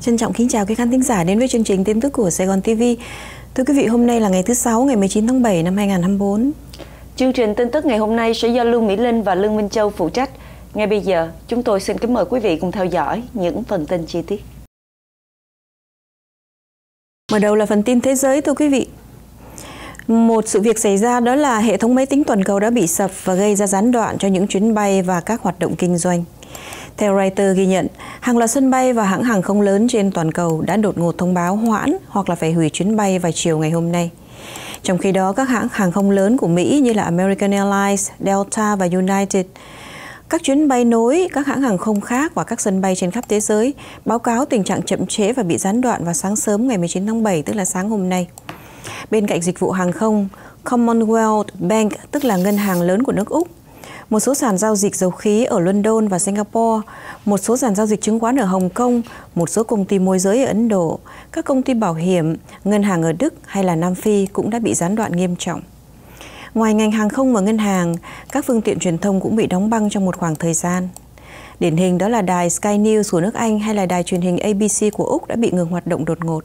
Trân trọng kính chào quý khán thính giả đến với chương trình tin tức của Sài Gòn TV. Thưa quý vị, hôm nay là ngày thứ sáu, ngày 19 tháng 7 năm 2024. Chương trình tin tức ngày hôm nay sẽ do Lương Mỹ Linh và Lương Minh Châu phụ trách. Ngay bây giờ, chúng tôi xin kính mời quý vị cùng theo dõi những phần tin chi tiết. Mở đầu là phần tin thế giới thưa quý vị. Một sự việc xảy ra đó là hệ thống máy tính toàn cầu đã bị sập và gây ra gián đoạn cho những chuyến bay và các hoạt động kinh doanh. Theo Reuters ghi nhận, hàng loạt sân bay và hãng hàng không lớn trên toàn cầu đã đột ngột thông báo hoãn hoặc là phải hủy chuyến bay vào chiều ngày hôm nay. Trong khi đó, các hãng hàng không lớn của Mỹ như là American Airlines, Delta và United các chuyến bay nối, các hãng hàng không khác và các sân bay trên khắp thế giới báo cáo tình trạng chậm trễ và bị gián đoạn vào sáng sớm ngày 19 tháng 7, tức là sáng hôm nay. Bên cạnh dịch vụ hàng không, Commonwealth Bank, tức là ngân hàng lớn của nước Úc, một số sàn giao dịch dầu khí ở London và Singapore, một số sàn giao dịch chứng khoán ở Hồng Kông, một số công ty môi giới ở Ấn Độ, các công ty bảo hiểm, ngân hàng ở Đức hay là Nam Phi cũng đã bị gián đoạn nghiêm trọng. Ngoài ngành hàng không và ngân hàng, các phương tiện truyền thông cũng bị đóng băng trong một khoảng thời gian. Điển hình đó là đài Sky News của nước Anh hay là đài truyền hình ABC của Úc đã bị ngừng hoạt động đột ngột.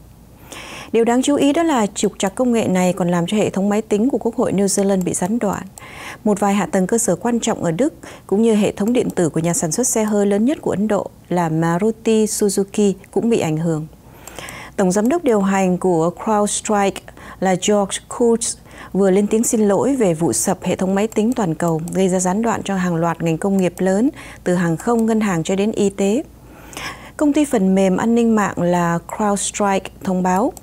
Điều đáng chú ý đó là trục trặc công nghệ này còn làm cho hệ thống máy tính của Quốc hội New Zealand bị gián đoạn. Một vài hạ tầng cơ sở quan trọng ở Đức cũng như hệ thống điện tử của nhà sản xuất xe hơi lớn nhất của Ấn Độ là Maruti Suzuki cũng bị ảnh hưởng. Tổng giám đốc điều hành của CrowdStrike là George Kurtz vừa lên tiếng xin lỗi về vụ sập hệ thống máy tính toàn cầu gây ra gián đoạn cho hàng loạt ngành công nghiệp lớn từ hàng không, ngân hàng cho đến y tế. Công ty phần mềm an ninh mạng là CrowdStrike thông báo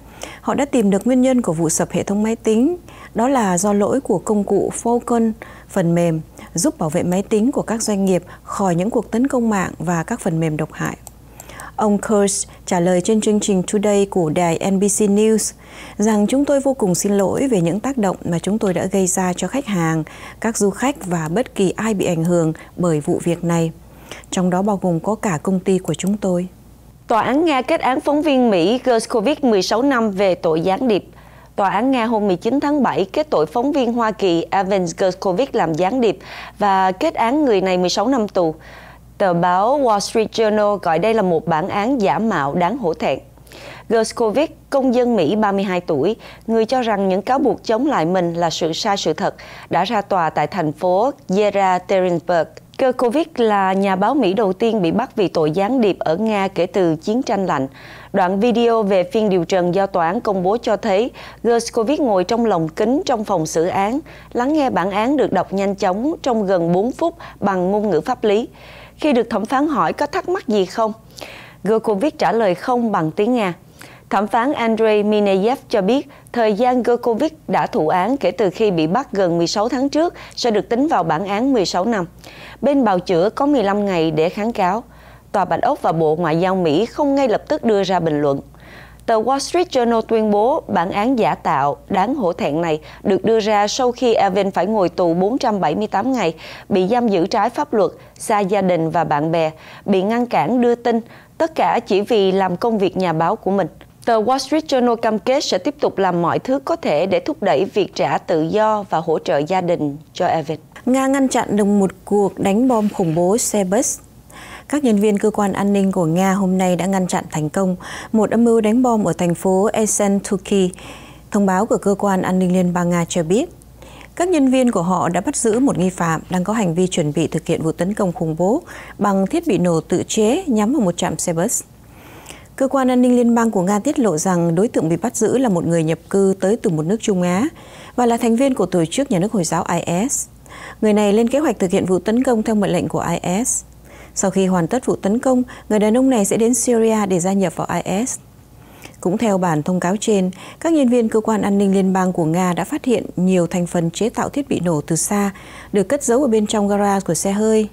họ đã tìm được nguyên nhân của vụ sập hệ thống máy tính, đó là do lỗi của công cụ Falcon phần mềm giúp bảo vệ máy tính của các doanh nghiệp khỏi những cuộc tấn công mạng và các phần mềm độc hại. Ông Kurz trả lời trên chương trình Today của đài NBC News rằng chúng tôi vô cùng xin lỗi về những tác động mà chúng tôi đã gây ra cho khách hàng, các du khách và bất kỳ ai bị ảnh hưởng bởi vụ việc này. Trong đó bao gồm có cả công ty của chúng tôi. Tòa án Nga kết án phóng viên Mỹ Gershkovich 16 năm về tội gián điệp. Tòa án Nga hôm 19 tháng 7 kết tội phóng viên Hoa Kỳ Evan Gershkovich làm gián điệp và kết án người này 16 năm tù. Tờ báo Wall Street Journal gọi đây là một bản án giả mạo đáng hổ thẹn. Gershkovich, công dân Mỹ 32 tuổi, người cho rằng những cáo buộc chống lại mình là sự sai sự thật, đã ra tòa tại thành phố Yekaterinburg. Kerkovic là nhà báo Mỹ đầu tiên bị bắt vì tội gián điệp ở Nga kể từ chiến tranh lạnh. Đoạn video về phiên điều trần do tòa án công bố cho thấy Gerskovic ngồi trong lồng kính trong phòng xử án, lắng nghe bản án được đọc nhanh chóng trong gần 4 phút bằng ngôn ngữ pháp lý. Khi được thẩm phán hỏi có thắc mắc gì không, Gerskovic trả lời không bằng tiếng Nga. Thẩm phán Andrei Mineyev cho biết thời gian Gershkovich đã thụ án kể từ khi bị bắt gần 16 tháng trước sẽ được tính vào bản án 16 năm. Bên bào chữa có 15 ngày để kháng cáo. Tòa Bạch Ốc và Bộ Ngoại giao Mỹ không ngay lập tức đưa ra bình luận. Tờ Wall Street Journal tuyên bố bản án giả tạo đáng hổ thẹn này được đưa ra sau khi Evan phải ngồi tù 478 ngày, bị giam giữ trái pháp luật, xa gia đình và bạn bè, bị ngăn cản đưa tin, tất cả chỉ vì làm công việc nhà báo của mình. Tờ Wall Street Journal cam kết sẽ tiếp tục làm mọi thứ có thể để thúc đẩy việc trả tự do và hỗ trợ gia đình cho Evan. Nga ngăn chặn được một cuộc đánh bom khủng bố xe bus các nhân viên cơ quan an ninh của Nga hôm nay đã ngăn chặn thành công một âm mưu đánh bom ở thành phố Esentuki. Thông báo của cơ quan an ninh liên bang Nga cho biết, các nhân viên của họ đã bắt giữ một nghi phạm đang có hành vi chuẩn bị thực hiện vụ tấn công khủng bố bằng thiết bị nổ tự chế nhắm vào một trạm xe bus. Cơ quan an ninh liên bang của Nga tiết lộ rằng đối tượng bị bắt giữ là một người nhập cư tới từ một nước Trung Á và là thành viên của tổ chức nhà nước Hồi giáo IS. Người này lên kế hoạch thực hiện vụ tấn công theo mệnh lệnh của IS. Sau khi hoàn tất vụ tấn công, người đàn ông này sẽ đến Syria để gia nhập vào IS. Cũng theo bản thông cáo trên, các nhân viên cơ quan an ninh liên bang của Nga đã phát hiện nhiều thành phần chế tạo thiết bị nổ từ xa được cất giấu ở bên trong garage của xe hơi.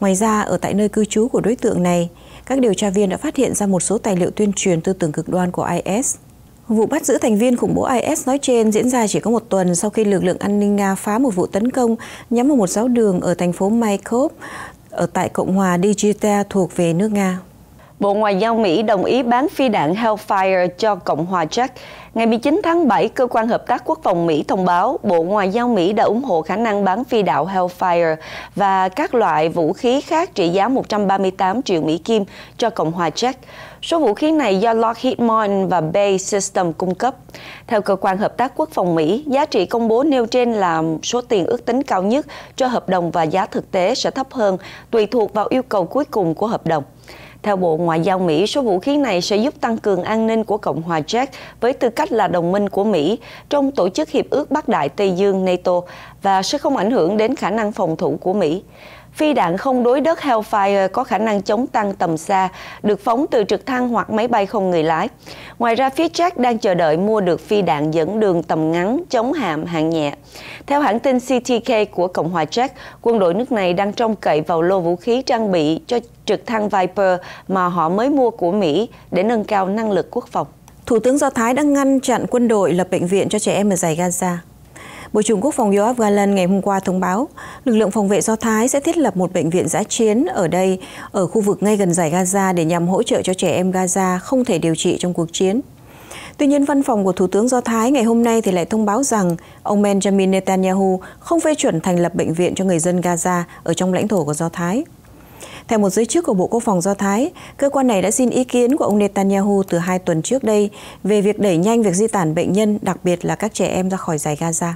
Ngoài ra, ở tại nơi cư trú của đối tượng này, các điều tra viên đã phát hiện ra một số tài liệu tuyên truyền tư tưởng cực đoan của IS. Vụ bắt giữ thành viên khủng bố IS nói trên diễn ra chỉ có một tuần sau khi lực lượng an ninh Nga phá một vụ tấn công nhắm vào một giáo đường ở thành phố Maikop, ở tại Cộng hòa Digital thuộc về nước Nga. Bộ Ngoại giao Mỹ đồng ý bán phi đạn Hellfire cho Cộng hòa Czech. Ngày 19 tháng 7, Cơ quan Hợp tác Quốc phòng Mỹ thông báo Bộ Ngoại giao Mỹ đã ủng hộ khả năng bán phi đạo Hellfire và các loại vũ khí khác trị giá 138 triệu Mỹ Kim cho Cộng hòa Czech. Số vũ khí này do Lockheed Martin và Bay System cung cấp. Theo cơ quan hợp tác quốc phòng Mỹ, giá trị công bố nêu trên là số tiền ước tính cao nhất cho hợp đồng và giá thực tế sẽ thấp hơn tùy thuộc vào yêu cầu cuối cùng của hợp đồng. Theo Bộ Ngoại giao Mỹ, số vũ khí này sẽ giúp tăng cường an ninh của Cộng hòa Czech với tư cách là đồng minh của Mỹ trong tổ chức Hiệp ước Bắc Đại Tây Dương NATO và sẽ không ảnh hưởng đến khả năng phòng thủ của Mỹ. Phi đạn không đối đất Hellfire có khả năng chống tăng tầm xa, được phóng từ trực thăng hoặc máy bay không người lái. Ngoài ra, phía Jack đang chờ đợi mua được phi đạn dẫn đường tầm ngắn chống hạm hạng nhẹ. Theo hãng tin CTK của Cộng hòa Czech, quân đội nước này đang trông cậy vào lô vũ khí trang bị cho trực thăng Viper mà họ mới mua của Mỹ để nâng cao năng lực quốc phòng. Thủ tướng Do Thái đã ngăn chặn quân đội lập bệnh viện cho trẻ em ở giải Gaza. Bộ trưởng Quốc phòng Yoav Galan ngày hôm qua thông báo, lực lượng phòng vệ Do Thái sẽ thiết lập một bệnh viện giã chiến ở đây, ở khu vực ngay gần giải Gaza để nhằm hỗ trợ cho trẻ em Gaza không thể điều trị trong cuộc chiến. Tuy nhiên, văn phòng của Thủ tướng Do Thái ngày hôm nay thì lại thông báo rằng ông Benjamin Netanyahu không phê chuẩn thành lập bệnh viện cho người dân Gaza ở trong lãnh thổ của Do Thái. Theo một giới chức của Bộ Quốc phòng Do Thái, cơ quan này đã xin ý kiến của ông Netanyahu từ hai tuần trước đây về việc đẩy nhanh việc di tản bệnh nhân, đặc biệt là các trẻ em ra khỏi giải Gaza.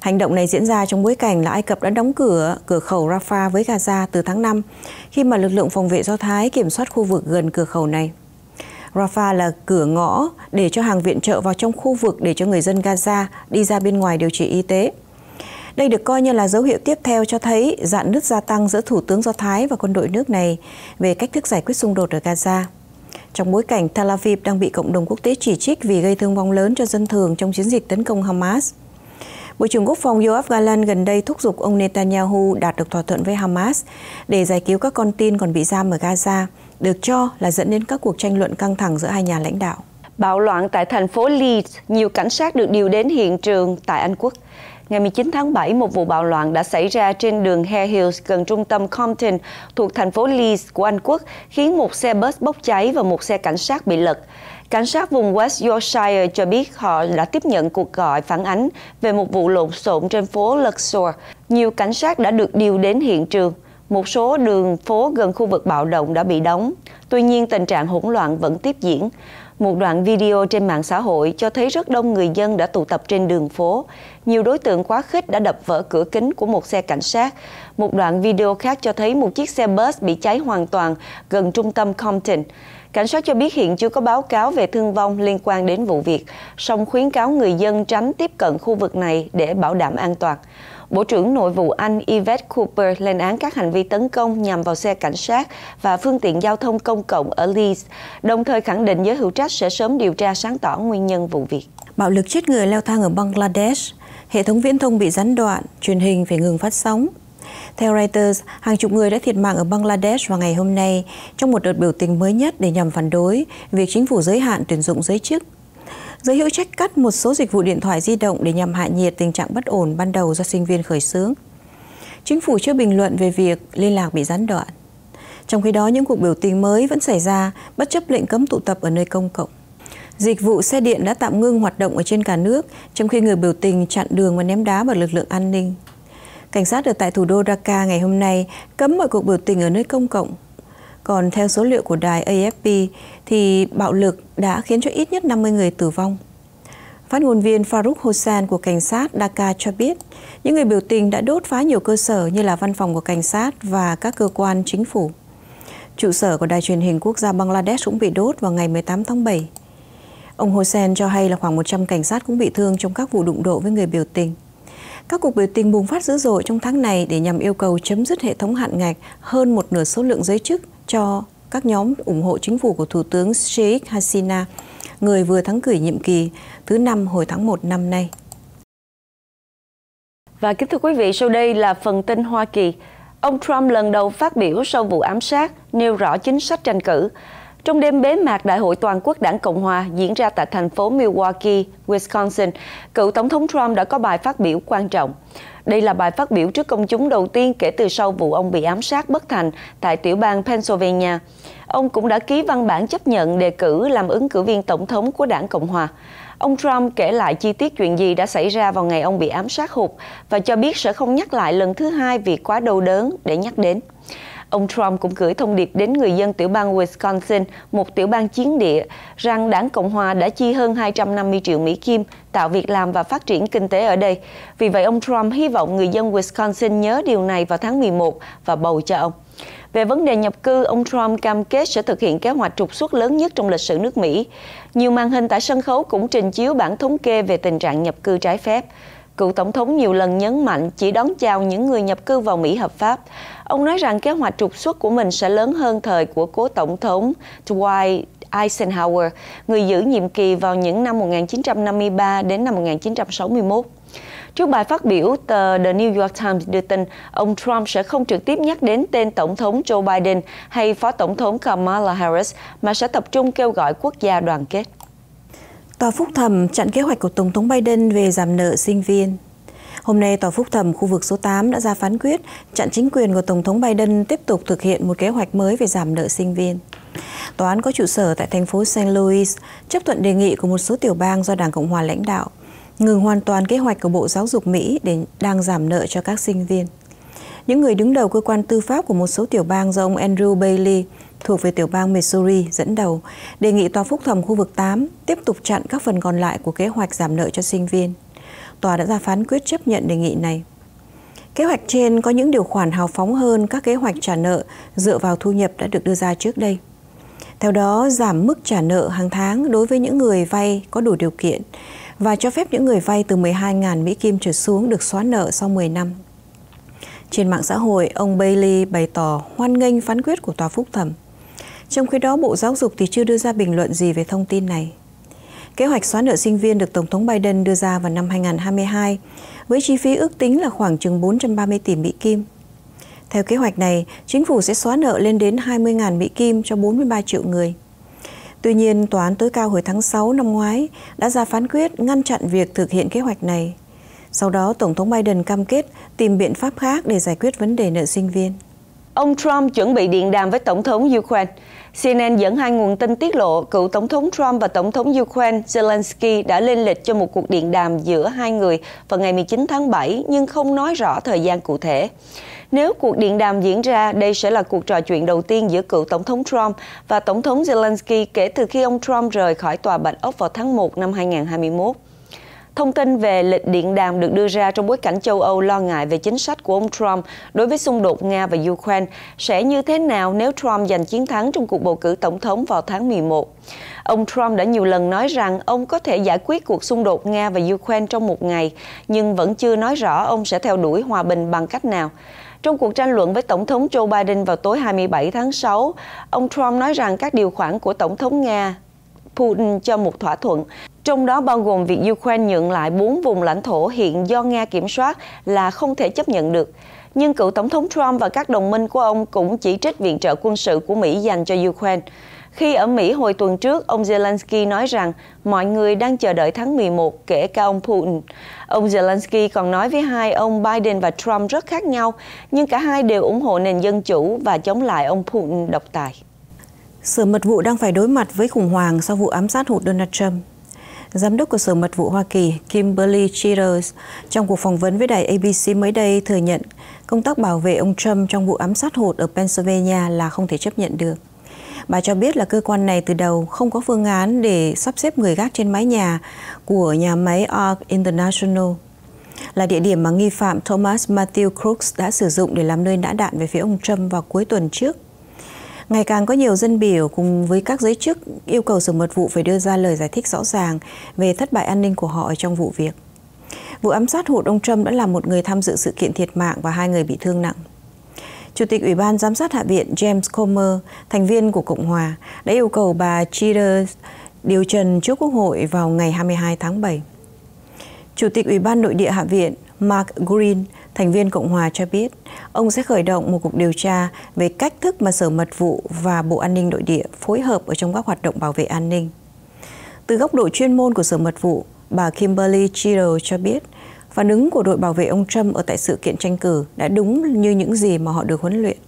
Hành động này diễn ra trong bối cảnh là Ai Cập đã đóng cửa cửa khẩu Rafah với Gaza từ tháng 5 khi mà lực lượng phòng vệ Do Thái kiểm soát khu vực gần cửa khẩu này. Rafah là cửa ngõ để cho hàng viện trợ vào trong khu vực để cho người dân Gaza đi ra bên ngoài điều trị y tế. Đây được coi như là dấu hiệu tiếp theo cho thấy dạn nứt gia tăng giữa Thủ tướng Do Thái và quân đội nước này về cách thức giải quyết xung đột ở Gaza. Trong bối cảnh Tel Aviv đang bị cộng đồng quốc tế chỉ trích vì gây thương vong lớn cho dân thường trong chiến dịch tấn công Hamas. Bộ trưởng Quốc phòng Yoav Gallant gần đây thúc giục ông Netanyahu đạt được thỏa thuận với Hamas để giải cứu các con tin còn bị giam ở Gaza, được cho là dẫn đến các cuộc tranh luận căng thẳng giữa hai nhà lãnh đạo. Bạo loạn tại thành phố Leeds, nhiều cảnh sát được điều đến hiện trường tại Anh Quốc. Ngày 19 tháng 7, một vụ bạo loạn đã xảy ra trên đường Hare Hills gần trung tâm Compton thuộc thành phố Leeds của Anh Quốc, khiến một xe bus bốc cháy và một xe cảnh sát bị lật. Cảnh sát vùng West Yorkshire cho biết họ đã tiếp nhận cuộc gọi phản ánh về một vụ lộn xộn trên phố Luxor. Nhiều cảnh sát đã được điều đến hiện trường. Một số đường phố gần khu vực bạo động đã bị đóng. Tuy nhiên, tình trạng hỗn loạn vẫn tiếp diễn. Một đoạn video trên mạng xã hội cho thấy rất đông người dân đã tụ tập trên đường phố. Nhiều đối tượng quá khích đã đập vỡ cửa kính của một xe cảnh sát. Một đoạn video khác cho thấy một chiếc xe bus bị cháy hoàn toàn gần trung tâm Compton. Cảnh sát cho biết hiện chưa có báo cáo về thương vong liên quan đến vụ việc, song khuyến cáo người dân tránh tiếp cận khu vực này để bảo đảm an toàn. Bộ trưởng Nội vụ Anh Yvette Cooper lên án các hành vi tấn công nhằm vào xe cảnh sát và phương tiện giao thông công cộng ở Leeds, đồng thời khẳng định giới hữu trách sẽ sớm điều tra sáng tỏ nguyên nhân vụ việc. Bạo lực chết người leo thang ở Bangladesh, hệ thống viễn thông bị gián đoạn, truyền hình phải ngừng phát sóng. Theo Reuters, hàng chục người đã thiệt mạng ở Bangladesh vào ngày hôm nay trong một đợt biểu tình mới nhất để nhằm phản đối việc chính phủ giới hạn tuyển dụng giới chức. Giới hữu trách cắt một số dịch vụ điện thoại di động để nhằm hạ nhiệt tình trạng bất ổn ban đầu do sinh viên khởi xướng. Chính phủ chưa bình luận về việc liên lạc bị gián đoạn. Trong khi đó, những cuộc biểu tình mới vẫn xảy ra bất chấp lệnh cấm tụ tập ở nơi công cộng. Dịch vụ xe điện đã tạm ngưng hoạt động ở trên cả nước, trong khi người biểu tình chặn đường và ném đá vào lực lượng an ninh. Cảnh sát ở tại thủ đô Dhaka ngày hôm nay cấm mọi cuộc biểu tình ở nơi công cộng. Còn theo số liệu của đài AFP thì bạo lực đã khiến cho ít nhất 50 người tử vong. Phát ngôn viên Farouk Hossein của cảnh sát Dhaka cho biết, những người biểu tình đã đốt phá nhiều cơ sở như là văn phòng của cảnh sát và các cơ quan chính phủ. Trụ sở của đài truyền hình quốc gia Bangladesh cũng bị đốt vào ngày 18 tháng 7. Ông Hossein cho hay là khoảng 100 cảnh sát cũng bị thương trong các vụ đụng độ với người biểu tình. Các cuộc biểu tình bùng phát dữ dội trong tháng này để nhằm yêu cầu chấm dứt hệ thống hạn ngạch hơn một nửa số lượng giới chức cho các nhóm ủng hộ chính phủ của Thủ tướng Sheikh Hasina, người vừa thắng cử nhiệm kỳ thứ năm hồi tháng 1 năm nay. Và kính thưa quý vị, sau đây là phần tin Hoa Kỳ. Ông Trump lần đầu phát biểu sau vụ ám sát, nêu rõ chính sách tranh cử. Trong đêm bế mạc Đại hội Toàn quốc Đảng Cộng Hòa diễn ra tại thành phố Milwaukee, Wisconsin, cựu Tổng thống Trump đã có bài phát biểu quan trọng. Đây là bài phát biểu trước công chúng đầu tiên kể từ sau vụ ông bị ám sát bất thành tại tiểu bang Pennsylvania. Ông cũng đã ký văn bản chấp nhận đề cử làm ứng cử viên tổng thống của Đảng Cộng Hòa. Ông Trump kể lại chi tiết chuyện gì đã xảy ra vào ngày ông bị ám sát hụt và cho biết sẽ không nhắc lại lần thứ hai vì quá đau đớn để nhắc đến. Ông Trump cũng gửi thông điệp đến người dân tiểu bang Wisconsin, một tiểu bang chiến địa, rằng đảng Cộng hòa đã chi hơn 250 triệu Mỹ Kim tạo việc làm và phát triển kinh tế ở đây. Vì vậy, ông Trump hy vọng người dân Wisconsin nhớ điều này vào tháng 11 và bầu cho ông. Về vấn đề nhập cư, ông Trump cam kết sẽ thực hiện kế hoạch trục xuất lớn nhất trong lịch sử nước Mỹ. Nhiều màn hình tại sân khấu cũng trình chiếu bản thống kê về tình trạng nhập cư trái phép. Cựu Tổng thống nhiều lần nhấn mạnh chỉ đón chào những người nhập cư vào Mỹ hợp pháp. Ông nói rằng kế hoạch trục xuất của mình sẽ lớn hơn thời của cố Tổng thống Dwight Eisenhower, người giữ nhiệm kỳ vào những năm 1953 đến năm 1961. Trước bài phát biểu, tờ The New York Times đưa tin ông Trump sẽ không trực tiếp nhắc đến tên Tổng thống Joe Biden hay Phó Tổng thống Kamala Harris, mà sẽ tập trung kêu gọi quốc gia đoàn kết. Tòa phúc thẩm chặn kế hoạch của Tổng thống Biden về giảm nợ sinh viên. Hôm nay, Tòa phúc thẩm khu vực số 8 đã ra phán quyết chặn chính quyền của Tổng thống Biden tiếp tục thực hiện một kế hoạch mới về giảm nợ sinh viên. Tòa án có trụ sở tại thành phố St. Louis chấp thuận đề nghị của một số tiểu bang do Đảng Cộng hòa lãnh đạo ngừng hoàn toàn kế hoạch của Bộ Giáo dục Mỹ để đang giảm nợ cho các sinh viên. Những người đứng đầu cơ quan tư pháp của một số tiểu bang do ông Andrew Bailey thuộc về tiểu bang Missouri dẫn đầu đề nghị tòa phúc thẩm khu vực 8 tiếp tục chặn các phần còn lại của kế hoạch giảm nợ cho sinh viên. Tòa đã ra phán quyết chấp nhận đề nghị này. Kế hoạch trên có những điều khoản hào phóng hơn các kế hoạch trả nợ dựa vào thu nhập đã được đưa ra trước đây. Theo đó, giảm mức trả nợ hàng tháng đối với những người vay có đủ điều kiện và cho phép những người vay từ 12.000 Mỹ Kim trở xuống được xóa nợ sau 10 năm. Trên mạng xã hội, ông Bailey bày tỏ hoan nghênh phán quyết của tòa phúc thẩm. Trong khi đó, Bộ Giáo dục thì chưa đưa ra bình luận gì về thông tin này. Kế hoạch xóa nợ sinh viên được Tổng thống Biden đưa ra vào năm 2022 với chi phí ước tính là khoảng chừng 430 tỷ Mỹ Kim. Theo kế hoạch này, chính phủ sẽ xóa nợ lên đến 20.000 Mỹ Kim cho 43 triệu người. Tuy nhiên, Tòa án tối cao hồi tháng 6 năm ngoái đã ra phán quyết ngăn chặn việc thực hiện kế hoạch này. Sau đó, Tổng thống Biden cam kết tìm biện pháp khác để giải quyết vấn đề nợ sinh viên. Ông Trump chuẩn bị điện đàm với Tổng thống Ukraine. CNN dẫn hai nguồn tin tiết lộ cựu Tổng thống Trump và Tổng thống Ukraine Zelensky đã lên lịch cho một cuộc điện đàm giữa hai người vào ngày 19 tháng 7 nhưng không nói rõ thời gian cụ thể. Nếu cuộc điện đàm diễn ra, đây sẽ là cuộc trò chuyện đầu tiên giữa cựu Tổng thống Trump và Tổng thống Zelensky kể từ khi ông Trump rời khỏi Tòa Bạch Ốc vào tháng 1 năm 2021. Thông tin về lịch điện đàm được đưa ra trong bối cảnh châu Âu lo ngại về chính sách của ông Trump đối với xung đột Nga và Ukraine sẽ như thế nào nếu Trump giành chiến thắng trong cuộc bầu cử tổng thống vào tháng 11. Ông Trump đã nhiều lần nói rằng ông có thể giải quyết cuộc xung đột Nga và Ukraine trong một ngày, nhưng vẫn chưa nói rõ ông sẽ theo đuổi hòa bình bằng cách nào. Trong cuộc tranh luận với Tổng thống Joe Biden vào tối 27 tháng 6, ông Trump nói rằng các điều khoản của Tổng thống Nga Putin cho một thỏa thuận, trong đó bao gồm việc Ukraine nhượng lại bốn vùng lãnh thổ hiện do Nga kiểm soát là không thể chấp nhận được. Nhưng cựu Tổng thống Trump và các đồng minh của ông cũng chỉ trích viện trợ quân sự của Mỹ dành cho Ukraine. Khi ở Mỹ hồi tuần trước, ông Zelensky nói rằng mọi người đang chờ đợi tháng 11, kể cả ông Putin. Ông Zelensky còn nói với hai ông Biden và Trump rất khác nhau, nhưng cả hai đều ủng hộ nền dân chủ và chống lại ông Putin độc tài. Sở Mật vụ đang phải đối mặt với khủng hoảng sau vụ ám sát hụt Donald Trump. Giám đốc của Sở Mật vụ Hoa Kỳ, Kimberly Cheaters trong cuộc phỏng vấn với đài ABC mới đây thừa nhận công tác bảo vệ ông Trump trong vụ ám sát hụt ở Pennsylvania là không thể chấp nhận được. Bà cho biết là cơ quan này từ đầu không có phương án để sắp xếp người gác trên mái nhà của nhà máy Arc International, là địa điểm mà nghi phạm Thomas Matthew Crooks đã sử dụng để làm nơi nã đạn về phía ông Trump vào cuối tuần trước. Ngày càng có nhiều dân biểu cùng với các giới chức yêu cầu Sở Mật vụ phải đưa ra lời giải thích rõ ràng về thất bại an ninh của họ trong vụ việc. Vụ ám sát hụt ông Trump đã làm một người tham dự sự kiện thiệt mạng và hai người bị thương nặng. Chủ tịch Ủy ban Giám sát Hạ viện James Comer, thành viên của Cộng hòa, đã yêu cầu bà Cheater điều trần trước Quốc hội vào ngày 22 tháng 7. Chủ tịch Ủy ban Nội địa Hạ viện Mark Green, thành viên Cộng hòa cho biết, ông sẽ khởi động một cuộc điều tra về cách thức mà Sở Mật vụ và Bộ An ninh Nội địa phối hợp ở trong các hoạt động bảo vệ an ninh. Từ góc độ chuyên môn của Sở Mật vụ, bà Kimberly Cheadle cho biết, phản ứng của đội bảo vệ ông Trump ở tại sự kiện tranh cử đã đúng như những gì mà họ được huấn luyện.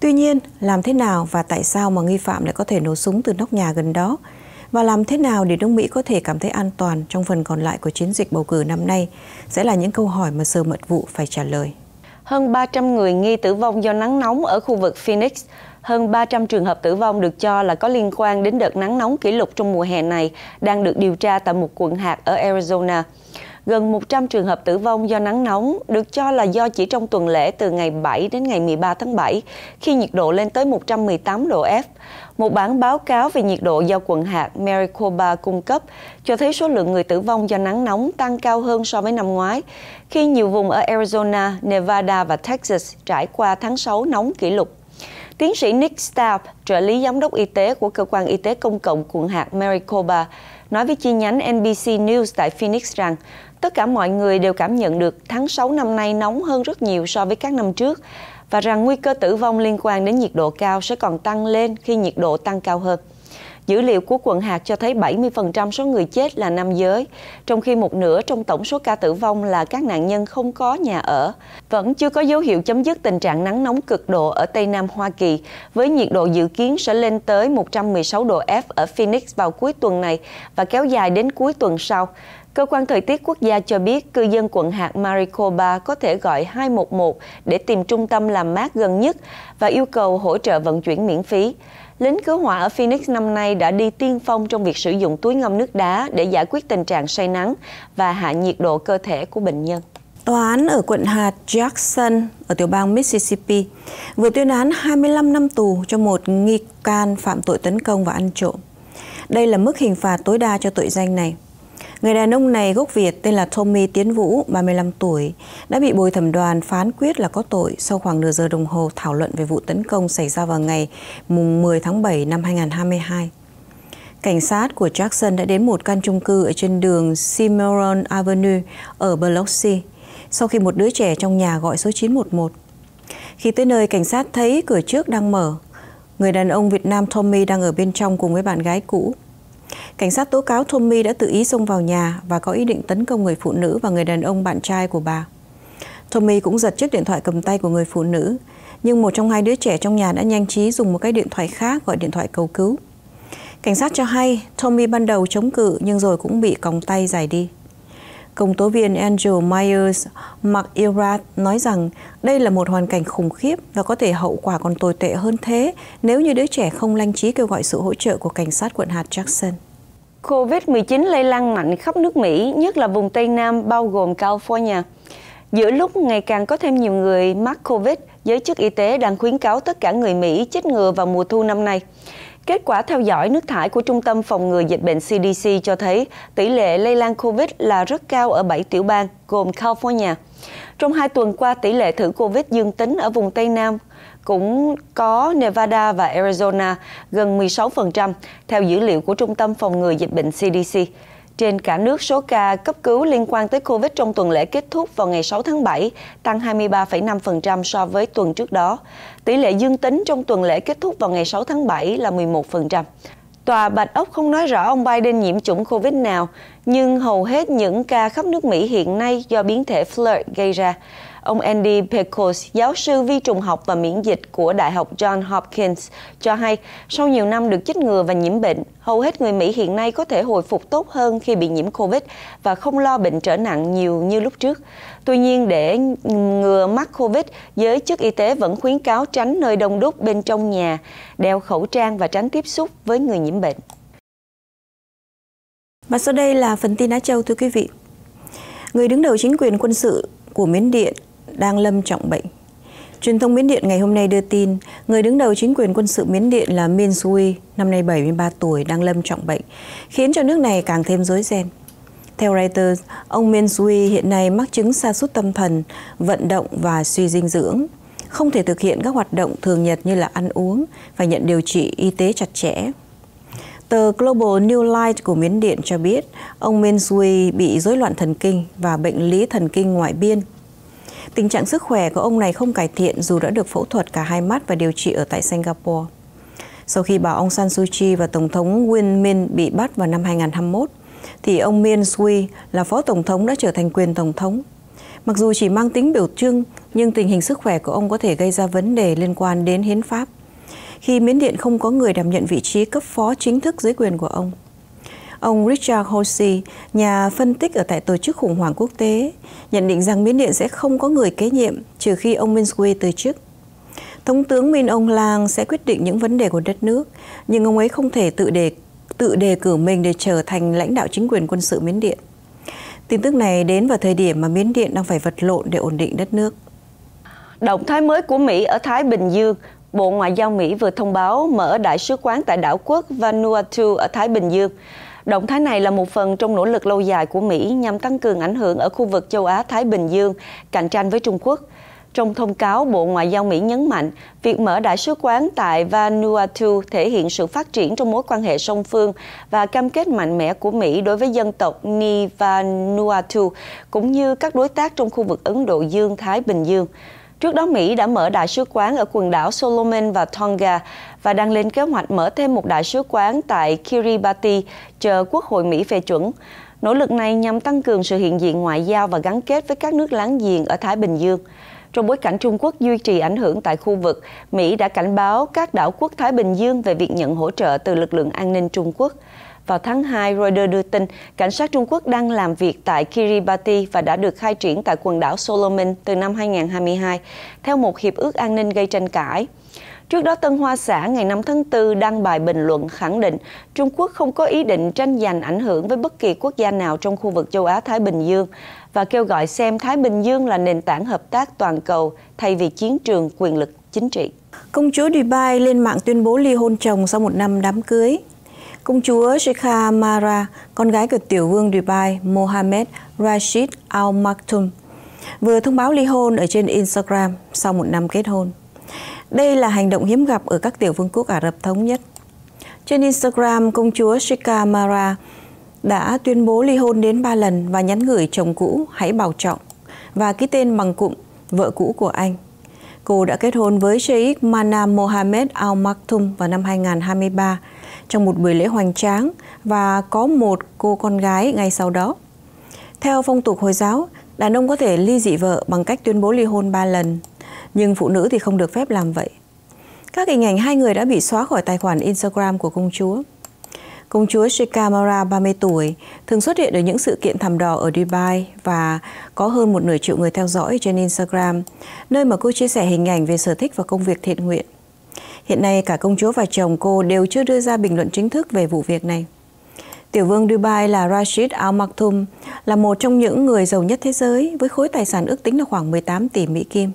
Tuy nhiên, làm thế nào và tại sao mà nghi phạm lại có thể nổ súng từ nóc nhà gần đó và làm thế nào để nước Mỹ có thể cảm thấy an toàn trong phần còn lại của chiến dịch bầu cử năm nay sẽ là những câu hỏi mà sơ Mật vụ phải trả lời. hơn 300 người nghi tử vong do nắng nóng ở khu vực Phoenix. Hơn 300 trường hợp tử vong được cho là có liên quan đến đợt nắng nóng kỷ lục trong mùa hè này đang được điều tra tại một quận hạt ở Arizona. Gần 100 trường hợp tử vong do nắng nóng được cho là do chỉ trong tuần lễ từ ngày 7 đến ngày 13 tháng 7, khi nhiệt độ lên tới 118 độ F. Một bản báo cáo về nhiệt độ do quận hạt Maricopa cung cấp cho thấy số lượng người tử vong do nắng nóng tăng cao hơn so với năm ngoái, khi nhiều vùng ở Arizona, Nevada và Texas trải qua tháng 6 nóng kỷ lục. Tiến sĩ Nick Stapp, trợ lý giám đốc y tế của cơ quan y tế công cộng quận hạt Maricopa, nói với chi nhánh NBC News tại Phoenix rằng tất cả mọi người đều cảm nhận được tháng 6 năm nay nóng hơn rất nhiều so với các năm trước và rằng nguy cơ tử vong liên quan đến nhiệt độ cao sẽ còn tăng lên khi nhiệt độ tăng cao hơn. Dữ liệu của quận hạt cho thấy 70% số người chết là nam giới, trong khi một nửa trong tổng số ca tử vong là các nạn nhân không có nhà ở. Vẫn chưa có dấu hiệu chấm dứt tình trạng nắng nóng cực độ ở Tây Nam Hoa Kỳ, với nhiệt độ dự kiến sẽ lên tới 116 độ F ở Phoenix vào cuối tuần này và kéo dài đến cuối tuần sau. Cơ quan Thời tiết Quốc gia cho biết cư dân quận hạt Maricopa có thể gọi 211 để tìm trung tâm làm mát gần nhất và yêu cầu hỗ trợ vận chuyển miễn phí. Lính cứu hỏa ở Phoenix năm nay đã đi tiên phong trong việc sử dụng túi ngâm nước đá để giải quyết tình trạng say nắng và hạ nhiệt độ cơ thể của bệnh nhân. Tòa án ở quận hạt Jackson ở tiểu bang Mississippi vừa tuyên án 25 năm tù cho một nghi can phạm tội tấn công và ăn trộm. Đây là mức hình phạt tối đa cho tội danh này. Người đàn ông này gốc Việt tên là Tommy Tiến Vũ, 35 tuổi, đã bị bồi thẩm đoàn phán quyết là có tội sau khoảng nửa giờ đồng hồ thảo luận về vụ tấn công xảy ra vào ngày mùng 10 tháng 7 năm 2022. Cảnh sát của Jackson đã đến một căn chung cư ở trên đường Cimarron Avenue ở Biloxi sau khi một đứa trẻ trong nhà gọi số 911. Khi tới nơi, cảnh sát thấy cửa trước đang mở. Người đàn ông Việt Nam Tommy đang ở bên trong cùng với bạn gái cũ. Cảnh sát tố cáo Tommy đã tự ý xông vào nhà và có ý định tấn công người phụ nữ và người đàn ông bạn trai của bà. Tommy cũng giật chiếc điện thoại cầm tay của người phụ nữ, nhưng một trong hai đứa trẻ trong nhà đã nhanh trí dùng một cái điện thoại khác gọi điện thoại cầu cứu. Cảnh sát cho hay Tommy ban đầu chống cự nhưng rồi cũng bị còng tay giải đi. Công tố viên Angel Myers McIlrath nói rằng đây là một hoàn cảnh khủng khiếp và có thể hậu quả còn tồi tệ hơn thế nếu như đứa trẻ không lanh trí kêu gọi sự hỗ trợ của cảnh sát quận hạt Jackson. COVID-19 lây lan mạnh khắp nước Mỹ, nhất là vùng Tây Nam bao gồm California. Giữa lúc ngày càng có thêm nhiều người mắc COVID, giới chức y tế đang khuyến cáo tất cả người Mỹ chích ngừa vào mùa thu năm nay. Kết quả theo dõi nước thải của Trung tâm Phòng ngừa Dịch bệnh CDC cho thấy tỷ lệ lây lan COVID là rất cao ở 7 tiểu bang, gồm California. Trong hai tuần qua, tỷ lệ thử COVID dương tính ở vùng Tây Nam cũng có Nevada và Arizona gần 16%, theo dữ liệu của Trung tâm Phòng ngừa Dịch bệnh CDC. Trên cả nước, số ca cấp cứu liên quan tới COVID trong tuần lễ kết thúc vào ngày 6 tháng 7 tăng 23,5% so với tuần trước đó. Tỷ lệ dương tính trong tuần lễ kết thúc vào ngày 6 tháng 7 là 11%. Tòa Bạch Ốc không nói rõ ông Biden nhiễm chủng COVID nào, nhưng hầu hết những ca khắp nước Mỹ hiện nay do biến thể flirt gây ra. Ông Andy Pecos, giáo sư vi trùng học và miễn dịch của Đại học John Hopkins, cho hay sau nhiều năm được chích ngừa và nhiễm bệnh, hầu hết người Mỹ hiện nay có thể hồi phục tốt hơn khi bị nhiễm COVID và không lo bệnh trở nặng nhiều như lúc trước. Tuy nhiên, để ngừa mắc COVID, giới chức y tế vẫn khuyến cáo tránh nơi đông đúc bên trong nhà, đeo khẩu trang và tránh tiếp xúc với người nhiễm bệnh. Và sau đây là phần tin Á Châu thưa quý vị. Người đứng đầu chính quyền quân sự của Miến Điện đang lâm trọng bệnh. Truyền thông Miến Điện ngày hôm nay đưa tin, người đứng đầu chính quyền quân sự Miến Điện là Min Sui, năm nay 73 tuổi, đang lâm trọng bệnh, khiến cho nước này càng thêm rối ren. Theo Reuters, ông Min Sui hiện nay mắc chứng sa sút tâm thần, vận động và suy dinh dưỡng, không thể thực hiện các hoạt động thường nhật như là ăn uống và nhận điều trị y tế chặt chẽ. Tờ Global New Light của Miến Điện cho biết ông Min Sui bị rối loạn thần kinh và bệnh lý thần kinh ngoại biên Tình trạng sức khỏe của ông này không cải thiện dù đã được phẫu thuật cả hai mắt và điều trị ở tại Singapore. Sau khi bà Aung San Suu Kyi và Tổng thống Win Min bị bắt vào năm 2021, thì ông Min Sui là phó tổng thống đã trở thành quyền tổng thống. Mặc dù chỉ mang tính biểu trưng, nhưng tình hình sức khỏe của ông có thể gây ra vấn đề liên quan đến hiến pháp. Khi Miến Điện không có người đảm nhận vị trí cấp phó chính thức dưới quyền của ông. Ông Richard Horsey, nhà phân tích ở tại Tổ chức Khủng hoảng Quốc tế, nhận định rằng Miến Điện sẽ không có người kế nhiệm trừ khi ông Min Wei từ chức. Thống tướng Min Aung Lang sẽ quyết định những vấn đề của đất nước, nhưng ông ấy không thể tự đề tự đề cử mình để trở thành lãnh đạo chính quyền quân sự Miến Điện. Tin tức này đến vào thời điểm mà Miến Điện đang phải vật lộn để ổn định đất nước. Động thái mới của Mỹ ở Thái Bình Dương Bộ Ngoại giao Mỹ vừa thông báo mở đại sứ quán tại đảo quốc Vanuatu ở Thái Bình Dương. Động thái này là một phần trong nỗ lực lâu dài của Mỹ nhằm tăng cường ảnh hưởng ở khu vực châu Á-Thái Bình Dương, cạnh tranh với Trung Quốc. Trong thông cáo, Bộ Ngoại giao Mỹ nhấn mạnh việc mở đại sứ quán tại Vanuatu thể hiện sự phát triển trong mối quan hệ song phương và cam kết mạnh mẽ của Mỹ đối với dân tộc Ni Vanuatu cũng như các đối tác trong khu vực Ấn Độ Dương-Thái Bình Dương. Trước đó, Mỹ đã mở đại sứ quán ở quần đảo Solomon và Tonga và đang lên kế hoạch mở thêm một đại sứ quán tại Kiribati chờ Quốc hội Mỹ phê chuẩn. Nỗ lực này nhằm tăng cường sự hiện diện ngoại giao và gắn kết với các nước láng giềng ở Thái Bình Dương. Trong bối cảnh Trung Quốc duy trì ảnh hưởng tại khu vực, Mỹ đã cảnh báo các đảo quốc Thái Bình Dương về việc nhận hỗ trợ từ lực lượng an ninh Trung Quốc. Vào tháng 2, Reuters đưa tin cảnh sát Trung Quốc đang làm việc tại Kiribati và đã được khai triển tại quần đảo Solomon từ năm 2022, theo một hiệp ước an ninh gây tranh cãi. Trước đó, Tân Hoa Xã ngày 5 tháng 4 đăng bài bình luận khẳng định Trung Quốc không có ý định tranh giành ảnh hưởng với bất kỳ quốc gia nào trong khu vực châu Á-Thái Bình Dương và kêu gọi xem Thái Bình Dương là nền tảng hợp tác toàn cầu thay vì chiến trường quyền lực chính trị. Công chúa Dubai lên mạng tuyên bố ly hôn chồng sau một năm đám cưới. Công chúa Sheikha Mara, con gái của tiểu vương Dubai Mohammed Rashid Al Maktoum, vừa thông báo ly hôn ở trên Instagram sau một năm kết hôn. Đây là hành động hiếm gặp ở các tiểu vương quốc Ả Rập Thống Nhất. Trên Instagram, công chúa Sheikha Mara đã tuyên bố ly hôn đến 3 lần và nhắn gửi chồng cũ hãy bảo trọng và ký tên bằng cụm vợ cũ của anh. Cô đã kết hôn với Sheikh Manam Mohammed Al Maktoum vào năm 2023 trong một buổi lễ hoành tráng và có một cô con gái ngay sau đó. Theo phong tục Hồi giáo, đàn ông có thể ly dị vợ bằng cách tuyên bố ly hôn ba lần, nhưng phụ nữ thì không được phép làm vậy. Các hình ảnh hai người đã bị xóa khỏi tài khoản Instagram của công chúa. Công chúa Shikamara 30 tuổi, thường xuất hiện ở những sự kiện thảm đỏ ở Dubai và có hơn một nửa triệu người theo dõi trên Instagram, nơi mà cô chia sẻ hình ảnh về sở thích và công việc thiện nguyện. Hiện nay cả công chúa và chồng cô đều chưa đưa ra bình luận chính thức về vụ việc này. Tiểu vương Dubai là Rashid Al Maktoum là một trong những người giàu nhất thế giới với khối tài sản ước tính là khoảng 18 tỷ Mỹ Kim.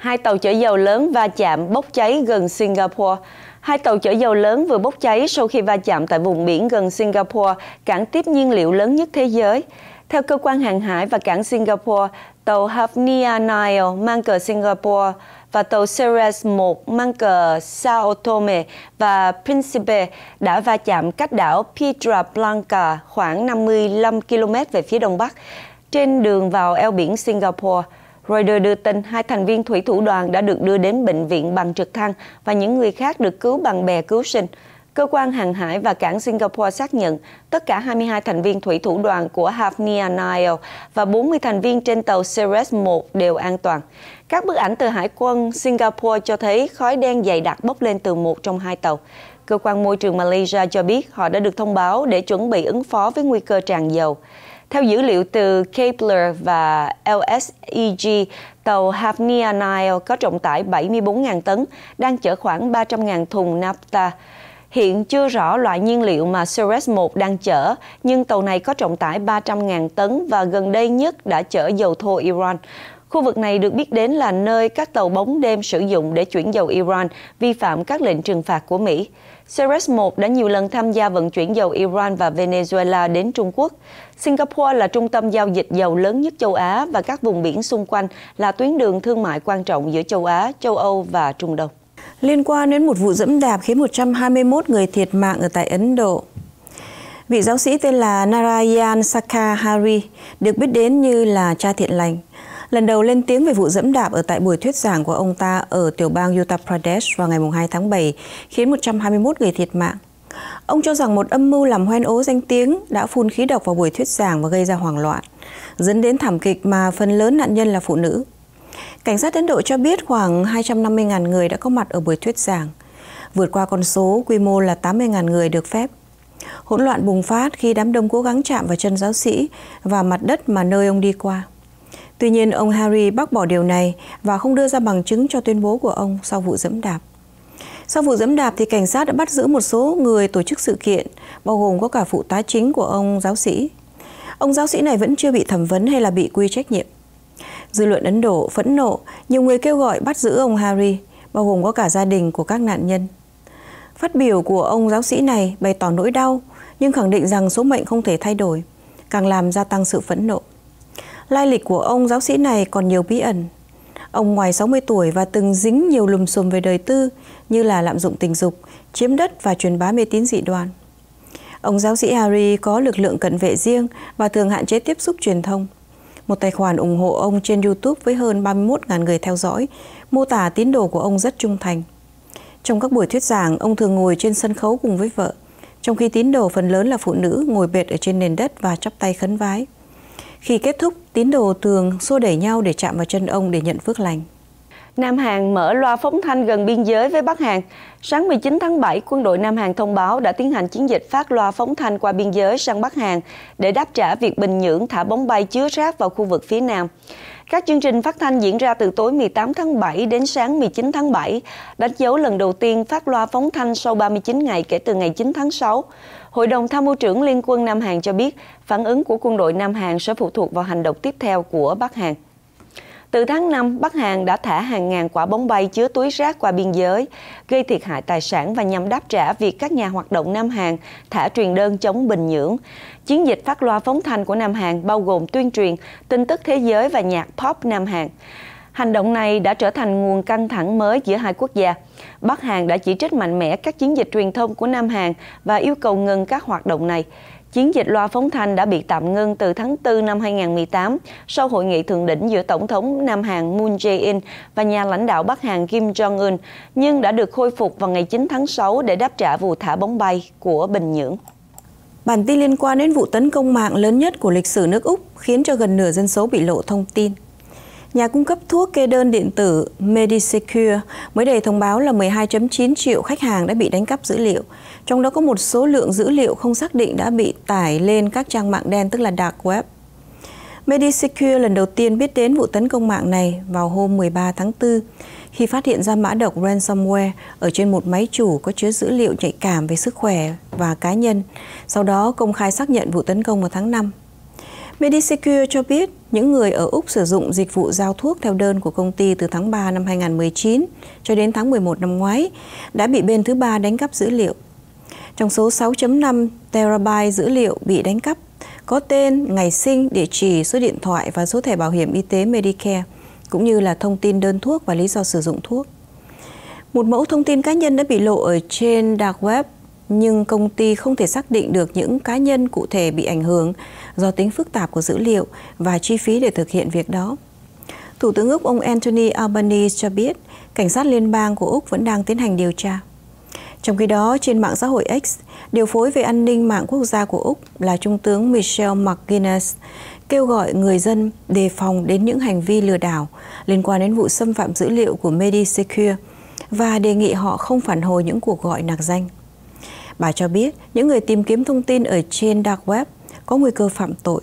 Hai tàu chở dầu lớn va chạm bốc cháy gần Singapore. Hai tàu chở dầu lớn vừa bốc cháy sau khi va chạm tại vùng biển gần Singapore, cảng tiếp nhiên liệu lớn nhất thế giới. Theo cơ quan hàng hải và cảng Singapore, tàu Hafnia Nile mang cờ Singapore và tàu Ceres 1 mang cờ Sao Tome và Principe đã va chạm cách đảo Piedra Blanca khoảng 55 km về phía đông bắc trên đường vào eo biển Singapore. Reuters đưa tin hai thành viên thủy thủ đoàn đã được đưa đến bệnh viện bằng trực thăng và những người khác được cứu bằng bè cứu sinh. Cơ quan hàng hải và cảng Singapore xác nhận tất cả 22 thành viên thủy thủ đoàn của Hafnia Nile và 40 thành viên trên tàu Ceres 1 đều an toàn. Các bức ảnh từ Hải quân Singapore cho thấy khói đen dày đặc bốc lên từ một trong hai tàu. Cơ quan môi trường Malaysia cho biết họ đã được thông báo để chuẩn bị ứng phó với nguy cơ tràn dầu. Theo dữ liệu từ Kepler và LSEG, tàu Hafnia Nile có trọng tải 74.000 tấn, đang chở khoảng 300.000 thùng naphtha. Hiện chưa rõ loại nhiên liệu mà Ceres 1 đang chở, nhưng tàu này có trọng tải 300.000 tấn và gần đây nhất đã chở dầu thô Iran. Khu vực này được biết đến là nơi các tàu bóng đêm sử dụng để chuyển dầu Iran, vi phạm các lệnh trừng phạt của Mỹ. Ceres 1 đã nhiều lần tham gia vận chuyển dầu Iran và Venezuela đến Trung Quốc. Singapore là trung tâm giao dịch dầu lớn nhất châu Á và các vùng biển xung quanh là tuyến đường thương mại quan trọng giữa châu Á, châu Âu và Trung Đông. Liên quan đến một vụ dẫm đạp khiến 121 người thiệt mạng ở tại Ấn Độ, vị giáo sĩ tên là Narayan Sakahari được biết đến như là cha thiện lành lần đầu lên tiếng về vụ dẫm đạp ở tại buổi thuyết giảng của ông ta ở tiểu bang Uttar Pradesh vào ngày 2 tháng 7, khiến 121 người thiệt mạng. Ông cho rằng một âm mưu làm hoen ố danh tiếng đã phun khí độc vào buổi thuyết giảng và gây ra hoảng loạn, dẫn đến thảm kịch mà phần lớn nạn nhân là phụ nữ. Cảnh sát Ấn Độ cho biết khoảng 250.000 người đã có mặt ở buổi thuyết giảng, vượt qua con số quy mô là 80.000 người được phép. Hỗn loạn bùng phát khi đám đông cố gắng chạm vào chân giáo sĩ và mặt đất mà nơi ông đi qua. Tuy nhiên, ông Harry bác bỏ điều này và không đưa ra bằng chứng cho tuyên bố của ông sau vụ dẫm đạp. Sau vụ dẫm đạp thì cảnh sát đã bắt giữ một số người tổ chức sự kiện, bao gồm có cả phụ tá chính của ông giáo sĩ. Ông giáo sĩ này vẫn chưa bị thẩm vấn hay là bị quy trách nhiệm. Dư luận Ấn Độ phẫn nộ, nhiều người kêu gọi bắt giữ ông Harry, bao gồm có cả gia đình của các nạn nhân. Phát biểu của ông giáo sĩ này bày tỏ nỗi đau, nhưng khẳng định rằng số mệnh không thể thay đổi, càng làm gia tăng sự phẫn nộ. Lai lịch của ông giáo sĩ này còn nhiều bí ẩn. Ông ngoài 60 tuổi và từng dính nhiều lùm xùm về đời tư như là lạm dụng tình dục, chiếm đất và truyền bá mê tín dị đoan. Ông giáo sĩ Harry có lực lượng cận vệ riêng và thường hạn chế tiếp xúc truyền thông. Một tài khoản ủng hộ ông trên YouTube với hơn 31.000 người theo dõi, mô tả tín đồ của ông rất trung thành. Trong các buổi thuyết giảng, ông thường ngồi trên sân khấu cùng với vợ, trong khi tín đồ phần lớn là phụ nữ ngồi bệt ở trên nền đất và chắp tay khấn vái. Khi kết thúc, tín đồ thường xô đẩy nhau để chạm vào chân ông để nhận phước lành. Nam Hàn mở loa phóng thanh gần biên giới với Bắc Hàn. Sáng 19 tháng 7, quân đội Nam Hàn thông báo đã tiến hành chiến dịch phát loa phóng thanh qua biên giới sang Bắc Hàn để đáp trả việc Bình Nhưỡng thả bóng bay chứa rác vào khu vực phía Nam. Các chương trình phát thanh diễn ra từ tối 18 tháng 7 đến sáng 19 tháng 7, đánh dấu lần đầu tiên phát loa phóng thanh sau 39 ngày kể từ ngày 9 tháng 6. Hội đồng Tham mưu trưởng Liên quân Nam Hàn cho biết phản ứng của quân đội Nam Hàn sẽ phụ thuộc vào hành động tiếp theo của Bắc Hàn. Từ tháng 5, Bắc Hàn đã thả hàng ngàn quả bóng bay chứa túi rác qua biên giới, gây thiệt hại tài sản và nhằm đáp trả việc các nhà hoạt động Nam Hàn thả truyền đơn chống Bình Nhưỡng. Chiến dịch phát loa phóng thanh của Nam Hàn bao gồm tuyên truyền, tin tức thế giới và nhạc pop Nam Hàn. Hành động này đã trở thành nguồn căng thẳng mới giữa hai quốc gia. Bắc Hàn đã chỉ trích mạnh mẽ các chiến dịch truyền thông của Nam Hàn và yêu cầu ngừng các hoạt động này. Chiến dịch loa phóng thanh đã bị tạm ngưng từ tháng 4 năm 2018 sau hội nghị thượng đỉnh giữa Tổng thống Nam Hàn Moon Jae-in và nhà lãnh đạo Bắc Hàn Kim Jong-un, nhưng đã được khôi phục vào ngày 9 tháng 6 để đáp trả vụ thả bóng bay của Bình Nhưỡng. Bản tin liên quan đến vụ tấn công mạng lớn nhất của lịch sử nước Úc khiến cho gần nửa dân số bị lộ thông tin. Nhà cung cấp thuốc kê đơn điện tử Medisecure mới đây thông báo là 12.9 triệu khách hàng đã bị đánh cắp dữ liệu, trong đó có một số lượng dữ liệu không xác định đã bị tải lên các trang mạng đen tức là dark web. Medisecure lần đầu tiên biết đến vụ tấn công mạng này vào hôm 13 tháng 4 khi phát hiện ra mã độc ransomware ở trên một máy chủ có chứa dữ liệu nhạy cảm về sức khỏe và cá nhân, sau đó công khai xác nhận vụ tấn công vào tháng 5. Medisecure cho biết những người ở Úc sử dụng dịch vụ giao thuốc theo đơn của công ty từ tháng 3 năm 2019 cho đến tháng 11 năm ngoái đã bị bên thứ ba đánh cắp dữ liệu. Trong số 6.5 terabyte dữ liệu bị đánh cắp, có tên, ngày sinh, địa chỉ, số điện thoại và số thẻ bảo hiểm y tế Medicare, cũng như là thông tin đơn thuốc và lý do sử dụng thuốc. Một mẫu thông tin cá nhân đã bị lộ ở trên dark web, nhưng công ty không thể xác định được những cá nhân cụ thể bị ảnh hưởng do tính phức tạp của dữ liệu và chi phí để thực hiện việc đó. Thủ tướng Úc ông Anthony Albanese cho biết cảnh sát liên bang của Úc vẫn đang tiến hành điều tra. Trong khi đó, trên mạng xã hội X, điều phối về an ninh mạng quốc gia của Úc là Trung tướng Michelle McGuinness kêu gọi người dân đề phòng đến những hành vi lừa đảo liên quan đến vụ xâm phạm dữ liệu của MediSecure và đề nghị họ không phản hồi những cuộc gọi nạc danh. Bà cho biết những người tìm kiếm thông tin ở trên dark web có nguy cơ phạm tội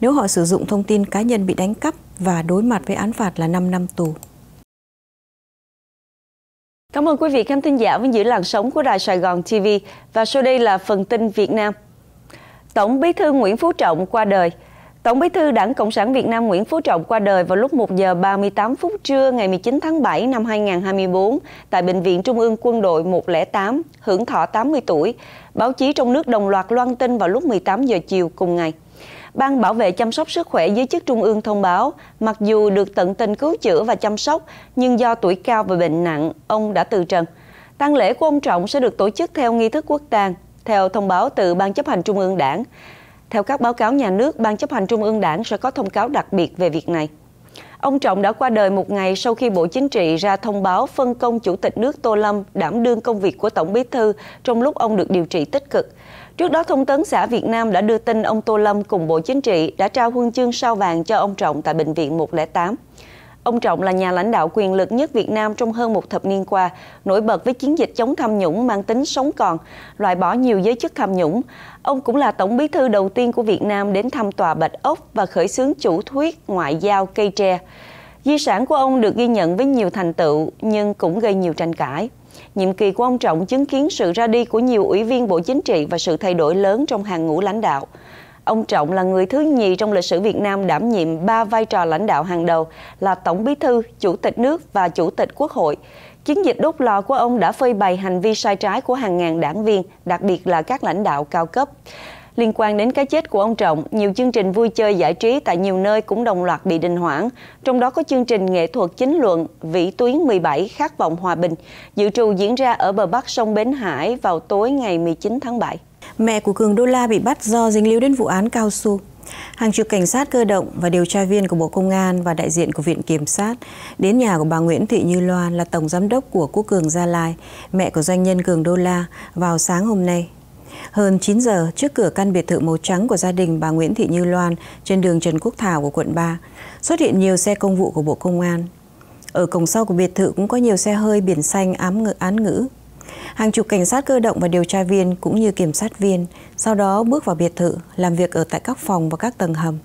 nếu họ sử dụng thông tin cá nhân bị đánh cắp và đối mặt với án phạt là 5 năm tù. Cảm ơn quý vị khán thính giả với giữ làn sóng của Đài Sài Gòn TV và sau đây là phần tin Việt Nam. Tổng Bí thư Nguyễn Phú Trọng qua đời. Tổng Bí thư Đảng Cộng sản Việt Nam Nguyễn Phú Trọng qua đời vào lúc 1 giờ 38 phút trưa ngày 19 tháng 7 năm 2024 tại Bệnh viện Trung ương Quân đội 108, hưởng thọ 80 tuổi. Báo chí trong nước đồng loạt loan tin vào lúc 18 giờ chiều cùng ngày. Ban bảo vệ chăm sóc sức khỏe giới chức trung ương thông báo, mặc dù được tận tình cứu chữa và chăm sóc, nhưng do tuổi cao và bệnh nặng, ông đã từ trần. Tang lễ của ông Trọng sẽ được tổ chức theo nghi thức quốc tang, theo thông báo từ Ban chấp hành Trung ương Đảng. Theo các báo cáo nhà nước, Ban chấp hành Trung ương Đảng sẽ có thông cáo đặc biệt về việc này. Ông Trọng đã qua đời một ngày sau khi Bộ Chính trị ra thông báo phân công Chủ tịch nước Tô Lâm đảm đương công việc của Tổng Bí thư trong lúc ông được điều trị tích cực. Trước đó, Thông tấn xã Việt Nam đã đưa tin ông Tô Lâm cùng Bộ Chính trị đã trao huân chương sao vàng cho ông Trọng tại Bệnh viện 108. Ông Trọng là nhà lãnh đạo quyền lực nhất Việt Nam trong hơn một thập niên qua, nổi bật với chiến dịch chống tham nhũng mang tính sống còn, loại bỏ nhiều giới chức tham nhũng. Ông cũng là tổng bí thư đầu tiên của Việt Nam đến thăm tòa Bạch Ốc và khởi xướng chủ thuyết ngoại giao cây tre. Di sản của ông được ghi nhận với nhiều thành tựu nhưng cũng gây nhiều tranh cãi. Nhiệm kỳ của ông Trọng chứng kiến sự ra đi của nhiều ủy viên Bộ Chính trị và sự thay đổi lớn trong hàng ngũ lãnh đạo. Ông Trọng là người thứ nhì trong lịch sử Việt Nam đảm nhiệm ba vai trò lãnh đạo hàng đầu là Tổng Bí thư, Chủ tịch nước và Chủ tịch Quốc hội. Chiến dịch đốt lò của ông đã phơi bày hành vi sai trái của hàng ngàn đảng viên, đặc biệt là các lãnh đạo cao cấp. Liên quan đến cái chết của ông Trọng, nhiều chương trình vui chơi giải trí tại nhiều nơi cũng đồng loạt bị đình hoãn, trong đó có chương trình nghệ thuật chính luận Vĩ Tuyến 17 Khát vọng hòa bình, dự trù diễn ra ở bờ bắc sông Bến Hải vào tối ngày 19 tháng 7. Mẹ của Cường Đô La bị bắt do dính líu đến vụ án cao su. Hàng chục cảnh sát cơ động và điều tra viên của Bộ Công an và đại diện của Viện Kiểm sát đến nhà của bà Nguyễn Thị Như Loan là Tổng Giám đốc của Quốc Cường Gia Lai, mẹ của doanh nhân Cường Đô La vào sáng hôm nay. Hơn 9 giờ trước cửa căn biệt thự màu trắng của gia đình bà Nguyễn Thị Như Loan trên đường Trần Quốc Thảo của quận 3 xuất hiện nhiều xe công vụ của Bộ Công an. Ở cổng sau của biệt thự cũng có nhiều xe hơi biển xanh ám ngữ án ngữ. Hàng chục cảnh sát cơ động và điều tra viên cũng như kiểm sát viên sau đó bước vào biệt thự làm việc ở tại các phòng và các tầng hầm.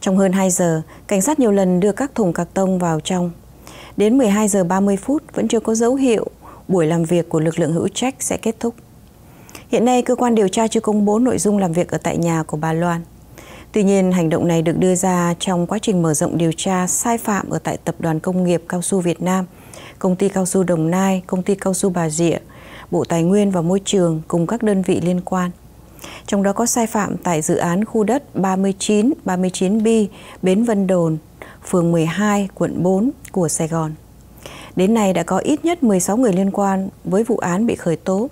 Trong hơn 2 giờ, cảnh sát nhiều lần đưa các thùng cạc tông vào trong. Đến 12 giờ 30 phút vẫn chưa có dấu hiệu buổi làm việc của lực lượng hữu trách sẽ kết thúc. Hiện nay, cơ quan điều tra chưa công bố nội dung làm việc ở tại nhà của bà Loan. Tuy nhiên, hành động này được đưa ra trong quá trình mở rộng điều tra sai phạm ở tại Tập đoàn Công nghiệp Cao su Việt Nam, Công ty Cao su Đồng Nai, Công ty Cao su Bà Rịa, Bộ Tài nguyên và Môi trường cùng các đơn vị liên quan. Trong đó có sai phạm tại dự án khu đất 39, 39B, Bến Vân Đồn, phường 12, quận 4 của Sài Gòn. Đến nay đã có ít nhất 16 người liên quan với vụ án bị khởi tố.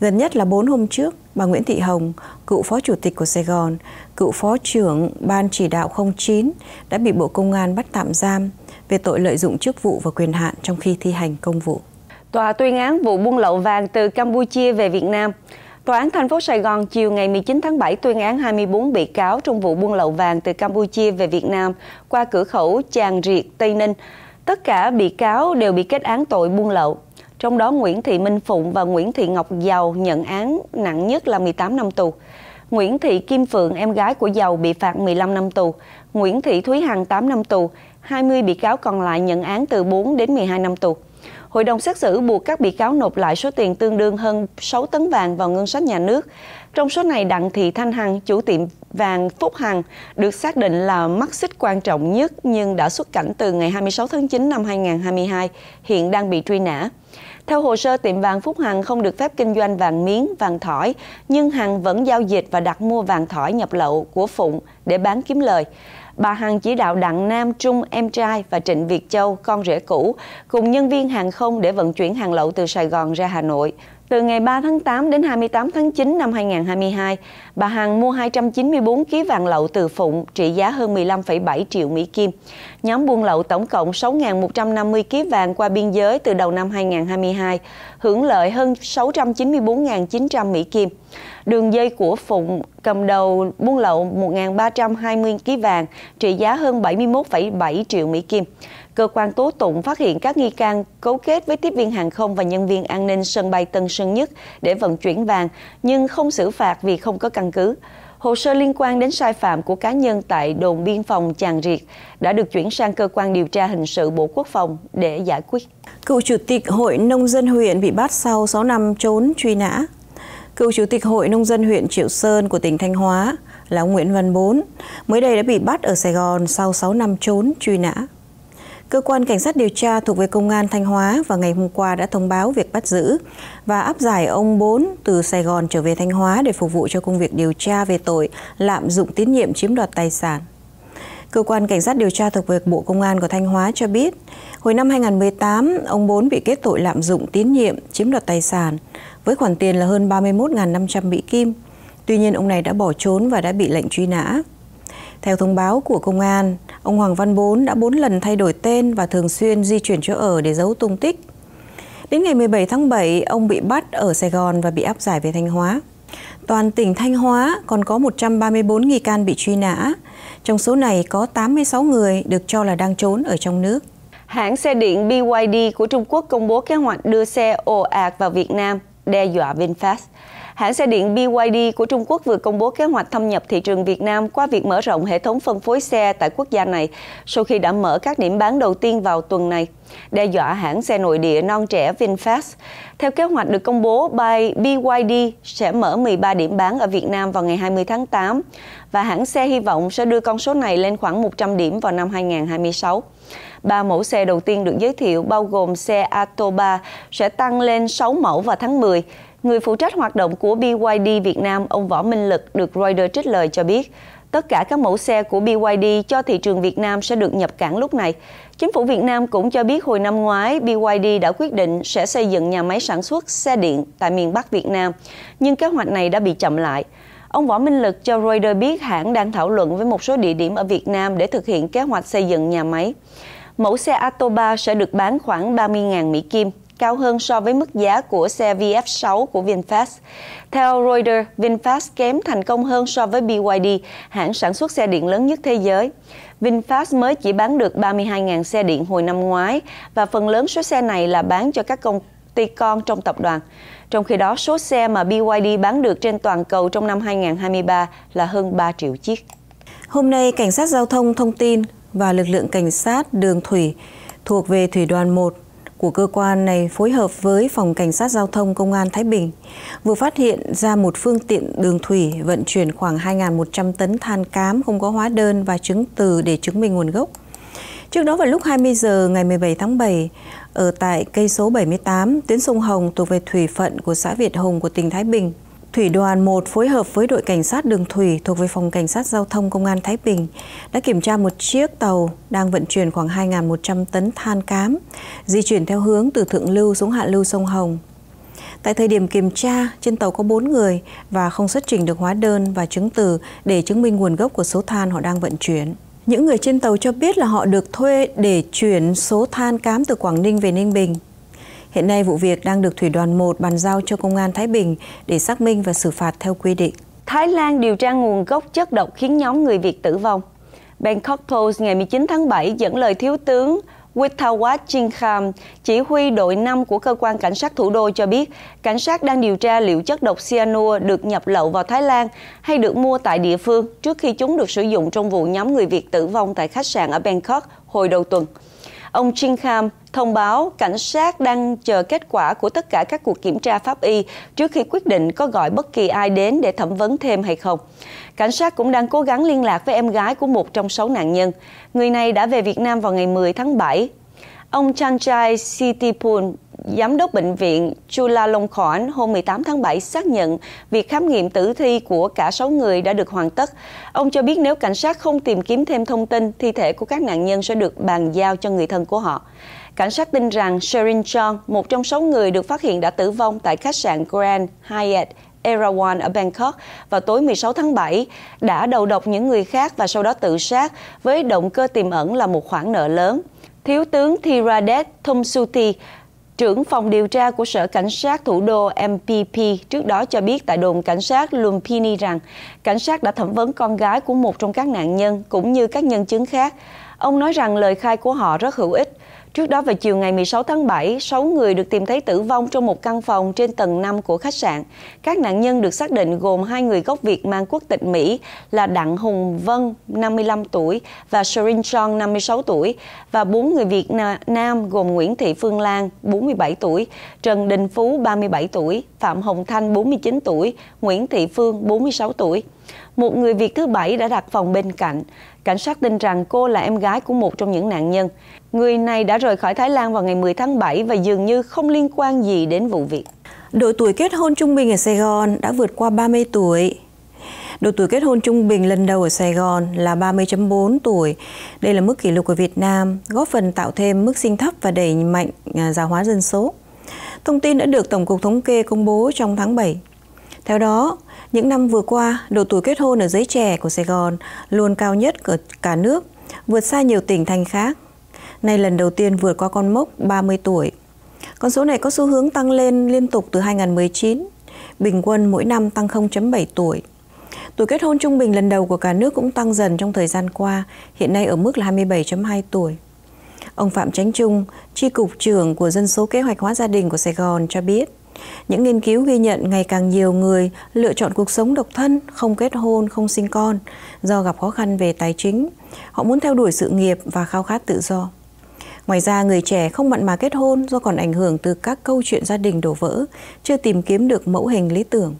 Gần nhất là 4 hôm trước, bà Nguyễn Thị Hồng, cựu phó chủ tịch của Sài Gòn, cựu phó trưởng Ban chỉ đạo 09 đã bị Bộ Công an bắt tạm giam về tội lợi dụng chức vụ và quyền hạn trong khi thi hành công vụ. Tòa tuyên án vụ buôn lậu vàng từ Campuchia về Việt Nam. Tòa án thành phố Sài Gòn chiều ngày 19 tháng 7 tuyên án 24 bị cáo trong vụ buôn lậu vàng từ Campuchia về Việt Nam qua cửa khẩu Tràng Riệt, Tây Ninh. Tất cả bị cáo đều bị kết án tội buôn lậu. Trong đó Nguyễn Thị Minh Phụng và Nguyễn Thị Ngọc Giàu nhận án nặng nhất là 18 năm tù. Nguyễn Thị Kim Phượng, em gái của Giàu bị phạt 15 năm tù. Nguyễn Thị Thúy Hằng 8 năm tù. 20 bị cáo còn lại nhận án từ 4 đến 12 năm tù. Hội đồng xét xử buộc các bị cáo nộp lại số tiền tương đương hơn 6 tấn vàng vào ngân sách nhà nước. Trong số này, Đặng Thị Thanh Hằng, chủ tiệm vàng Phúc Hằng, được xác định là mắt xích quan trọng nhất nhưng đã xuất cảnh từ ngày 26 tháng 9 năm 2022, hiện đang bị truy nã. Theo hồ sơ, tiệm vàng Phúc Hằng không được phép kinh doanh vàng miếng, vàng thỏi, nhưng Hằng vẫn giao dịch và đặt mua vàng thỏi nhập lậu của Phụng để bán kiếm lời bà Hằng chỉ đạo Đặng Nam Trung, em trai, và Trịnh Việt Châu, con rể cũ, cùng nhân viên hàng không để vận chuyển hàng lậu từ Sài Gòn ra Hà Nội. Từ ngày 3 tháng 8 đến 28 tháng 9 năm 2022, bà Hằng mua 294 kg vàng lậu từ Phụng trị giá hơn 15,7 triệu Mỹ Kim. Nhóm buôn lậu tổng cộng 6.150 kg vàng qua biên giới từ đầu năm 2022, hưởng lợi hơn 694.900 Mỹ Kim. Đường dây của Phụng cầm đầu buôn lậu 1.320 kg vàng trị giá hơn 71,7 triệu Mỹ Kim cơ quan tố tụng phát hiện các nghi can cấu kết với tiếp viên hàng không và nhân viên an ninh sân bay Tân Sơn Nhất để vận chuyển vàng, nhưng không xử phạt vì không có căn cứ. Hồ sơ liên quan đến sai phạm của cá nhân tại đồn biên phòng Tràng Riệt đã được chuyển sang cơ quan điều tra hình sự Bộ Quốc phòng để giải quyết. Cựu Chủ tịch Hội Nông dân huyện bị bắt sau 6 năm trốn truy nã. Cựu Chủ tịch Hội Nông dân huyện Triệu Sơn của tỉnh Thanh Hóa là ông Nguyễn Văn Bốn mới đây đã bị bắt ở Sài Gòn sau 6 năm trốn truy nã. Cơ quan Cảnh sát điều tra thuộc về Công an Thanh Hóa vào ngày hôm qua đã thông báo việc bắt giữ và áp giải ông Bốn từ Sài Gòn trở về Thanh Hóa để phục vụ cho công việc điều tra về tội lạm dụng tín nhiệm chiếm đoạt tài sản. Cơ quan Cảnh sát điều tra thuộc về Bộ Công an của Thanh Hóa cho biết, hồi năm 2018, ông Bốn bị kết tội lạm dụng tín nhiệm chiếm đoạt tài sản với khoản tiền là hơn 31.500 Mỹ Kim. Tuy nhiên, ông này đã bỏ trốn và đã bị lệnh truy nã. Theo thông báo của công an, ông Hoàng Văn Bốn đã 4 lần thay đổi tên và thường xuyên di chuyển chỗ ở để giấu tung tích. Đến ngày 17 tháng 7, ông bị bắt ở Sài Gòn và bị áp giải về Thanh Hóa. Toàn tỉnh Thanh Hóa còn có 134 nghi can bị truy nã. Trong số này có 86 người được cho là đang trốn ở trong nước. Hãng xe điện BYD của Trung Quốc công bố kế hoạch đưa xe ồ ạt vào Việt Nam, đe dọa VinFast. Hãng xe điện BYD của Trung Quốc vừa công bố kế hoạch thâm nhập thị trường Việt Nam qua việc mở rộng hệ thống phân phối xe tại quốc gia này sau khi đã mở các điểm bán đầu tiên vào tuần này, đe dọa hãng xe nội địa non trẻ VinFast. Theo kế hoạch được công bố, BYD sẽ mở 13 điểm bán ở Việt Nam vào ngày 20 tháng 8 và hãng xe hy vọng sẽ đưa con số này lên khoảng 100 điểm vào năm 2026. Ba mẫu xe đầu tiên được giới thiệu bao gồm xe Atto 3 sẽ tăng lên 6 mẫu vào tháng 10. Người phụ trách hoạt động của BYD Việt Nam, ông Võ Minh Lực, được Reuters trích lời cho biết, tất cả các mẫu xe của BYD cho thị trường Việt Nam sẽ được nhập cảng lúc này. Chính phủ Việt Nam cũng cho biết hồi năm ngoái, BYD đã quyết định sẽ xây dựng nhà máy sản xuất xe điện tại miền Bắc Việt Nam, nhưng kế hoạch này đã bị chậm lại. Ông Võ Minh Lực cho Reuters biết hãng đang thảo luận với một số địa điểm ở Việt Nam để thực hiện kế hoạch xây dựng nhà máy. Mẫu xe Atto 3 sẽ được bán khoảng 30.000 Mỹ Kim, cao hơn so với mức giá của xe VF6 của VinFast. Theo Reuters, VinFast kém thành công hơn so với BYD, hãng sản xuất xe điện lớn nhất thế giới. VinFast mới chỉ bán được 32.000 xe điện hồi năm ngoái và phần lớn số xe này là bán cho các công ty con trong tập đoàn. Trong khi đó, số xe mà BYD bán được trên toàn cầu trong năm 2023 là hơn 3 triệu chiếc. Hôm nay, Cảnh sát Giao thông thông tin và lực lượng cảnh sát đường thủy thuộc về Thủy đoàn 1 của cơ quan này phối hợp với Phòng Cảnh sát Giao thông Công an Thái Bình vừa phát hiện ra một phương tiện đường thủy vận chuyển khoảng 2.100 tấn than cám không có hóa đơn và chứng từ để chứng minh nguồn gốc. Trước đó vào lúc 20 giờ ngày 17 tháng 7, ở tại cây số 78, tuyến sông Hồng thuộc về thủy phận của xã Việt Hùng của tỉnh Thái Bình, Thủy đoàn 1 phối hợp với đội cảnh sát đường thủy thuộc về phòng cảnh sát giao thông công an Thái Bình đã kiểm tra một chiếc tàu đang vận chuyển khoảng 2.100 tấn than cám, di chuyển theo hướng từ thượng lưu xuống hạ lưu sông Hồng. Tại thời điểm kiểm tra, trên tàu có 4 người và không xuất trình được hóa đơn và chứng từ để chứng minh nguồn gốc của số than họ đang vận chuyển. Những người trên tàu cho biết là họ được thuê để chuyển số than cám từ Quảng Ninh về Ninh Bình. Hiện nay vụ việc đang được Thủy đoàn 1 bàn giao cho Công an Thái Bình để xác minh và xử phạt theo quy định. Thái Lan điều tra nguồn gốc chất độc khiến nhóm người Việt tử vong. Bangkok Post ngày 19 tháng 7 dẫn lời Thiếu tướng Withawat Chinkham, chỉ huy đội 5 của cơ quan cảnh sát thủ đô cho biết, cảnh sát đang điều tra liệu chất độc cyanua được nhập lậu vào Thái Lan hay được mua tại địa phương trước khi chúng được sử dụng trong vụ nhóm người Việt tử vong tại khách sạn ở Bangkok hồi đầu tuần. Ông Chinkham thông báo cảnh sát đang chờ kết quả của tất cả các cuộc kiểm tra pháp y trước khi quyết định có gọi bất kỳ ai đến để thẩm vấn thêm hay không. Cảnh sát cũng đang cố gắng liên lạc với em gái của một trong sáu nạn nhân. Người này đã về Việt Nam vào ngày 10 tháng 7. Ông Chanchai Sitipun, Giám đốc Bệnh viện Chulalongkorn hôm 18 tháng 7 xác nhận việc khám nghiệm tử thi của cả 6 người đã được hoàn tất. Ông cho biết nếu cảnh sát không tìm kiếm thêm thông tin, thi thể của các nạn nhân sẽ được bàn giao cho người thân của họ. Cảnh sát tin rằng Sherin Chong, một trong sáu người được phát hiện đã tử vong tại khách sạn Grand Hyatt Erawan ở Bangkok vào tối 16 tháng 7 đã đầu độc những người khác và sau đó tự sát với động cơ tiềm ẩn là một khoản nợ lớn. Thiếu tướng Thiradet Thomsuti trưởng phòng điều tra của Sở Cảnh sát Thủ đô MPP trước đó cho biết tại đồn cảnh sát Lumpini rằng cảnh sát đã thẩm vấn con gái của một trong các nạn nhân cũng như các nhân chứng khác. Ông nói rằng lời khai của họ rất hữu ích. Trước đó vào chiều ngày 16 tháng 7, 6 người được tìm thấy tử vong trong một căn phòng trên tầng 5 của khách sạn. Các nạn nhân được xác định gồm hai người gốc Việt mang quốc tịch Mỹ là Đặng Hùng Vân, 55 tuổi và Sherin Chong, 56 tuổi và bốn người Việt Nam gồm Nguyễn Thị Phương Lan, 47 tuổi, Trần Đình Phú, 37 tuổi, Phạm Hồng Thanh, 49 tuổi, Nguyễn Thị Phương, 46 tuổi. Một người Việt thứ bảy đã đặt phòng bên cạnh. Cảnh sát tin rằng cô là em gái của một trong những nạn nhân. Người này đã rời khỏi Thái Lan vào ngày 10 tháng 7 và dường như không liên quan gì đến vụ việc. Độ tuổi kết hôn trung bình ở Sài Gòn đã vượt qua 30 tuổi. Độ tuổi kết hôn trung bình lần đầu ở Sài Gòn là 30.4 tuổi. Đây là mức kỷ lục của Việt Nam, góp phần tạo thêm mức sinh thấp và đẩy mạnh à, già hóa dân số. Thông tin đã được Tổng cục Thống kê công bố trong tháng 7. Theo đó, những năm vừa qua, độ tuổi kết hôn ở giới trẻ của Sài Gòn luôn cao nhất ở cả nước, vượt xa nhiều tỉnh thành khác. Nay lần đầu tiên vượt qua con mốc 30 tuổi. Con số này có xu hướng tăng lên liên tục từ 2019. bình quân mỗi năm tăng 0.7 tuổi. Tuổi kết hôn trung bình lần đầu của cả nước cũng tăng dần trong thời gian qua, hiện nay ở mức là 27.2 tuổi. Ông Phạm Chánh Trung, tri cục trưởng của dân số kế hoạch hóa gia đình của Sài Gòn cho biết, những nghiên cứu ghi nhận ngày càng nhiều người lựa chọn cuộc sống độc thân, không kết hôn, không sinh con do gặp khó khăn về tài chính. Họ muốn theo đuổi sự nghiệp và khao khát tự do. Ngoài ra, người trẻ không mặn mà kết hôn do còn ảnh hưởng từ các câu chuyện gia đình đổ vỡ, chưa tìm kiếm được mẫu hình lý tưởng.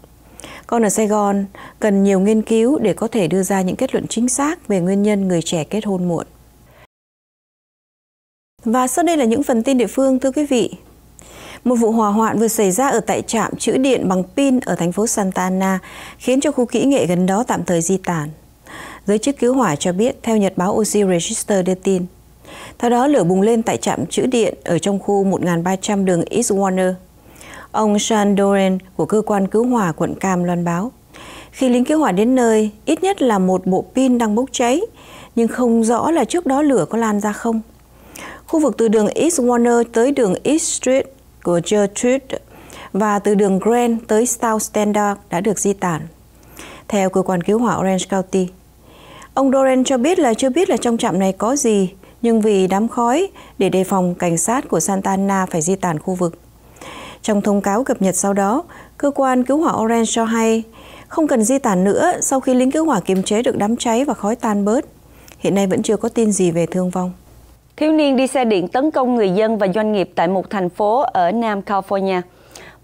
Còn ở Sài Gòn, cần nhiều nghiên cứu để có thể đưa ra những kết luận chính xác về nguyên nhân người trẻ kết hôn muộn. Và sau đây là những phần tin địa phương thưa quý vị. Một vụ hỏa hoạn vừa xảy ra ở tại trạm trữ điện bằng pin ở thành phố Santa Ana, khiến cho khu kỹ nghệ gần đó tạm thời di tản. Giới chức cứu hỏa cho biết, theo nhật báo Oxy Register đưa tin. Theo đó, lửa bùng lên tại trạm trữ điện ở trong khu 1.300 đường East Warner. Ông Sean Doran của cơ quan cứu hỏa quận Cam loan báo. Khi lính cứu hỏa đến nơi, ít nhất là một bộ pin đang bốc cháy, nhưng không rõ là trước đó lửa có lan ra không. Khu vực từ đường East Warner tới đường East Street của Gertrude và từ đường Grand tới South Standard đã được di tản. Theo cơ quan cứu hỏa Orange County, ông Doran cho biết là chưa biết là trong trạm này có gì, nhưng vì đám khói để đề phòng cảnh sát của Santa Ana phải di tản khu vực. Trong thông cáo cập nhật sau đó, cơ quan cứu hỏa Orange cho hay không cần di tản nữa sau khi lính cứu hỏa kiềm chế được đám cháy và khói tan bớt. Hiện nay vẫn chưa có tin gì về thương vong. Thiếu niên đi xe điện tấn công người dân và doanh nghiệp tại một thành phố ở Nam California.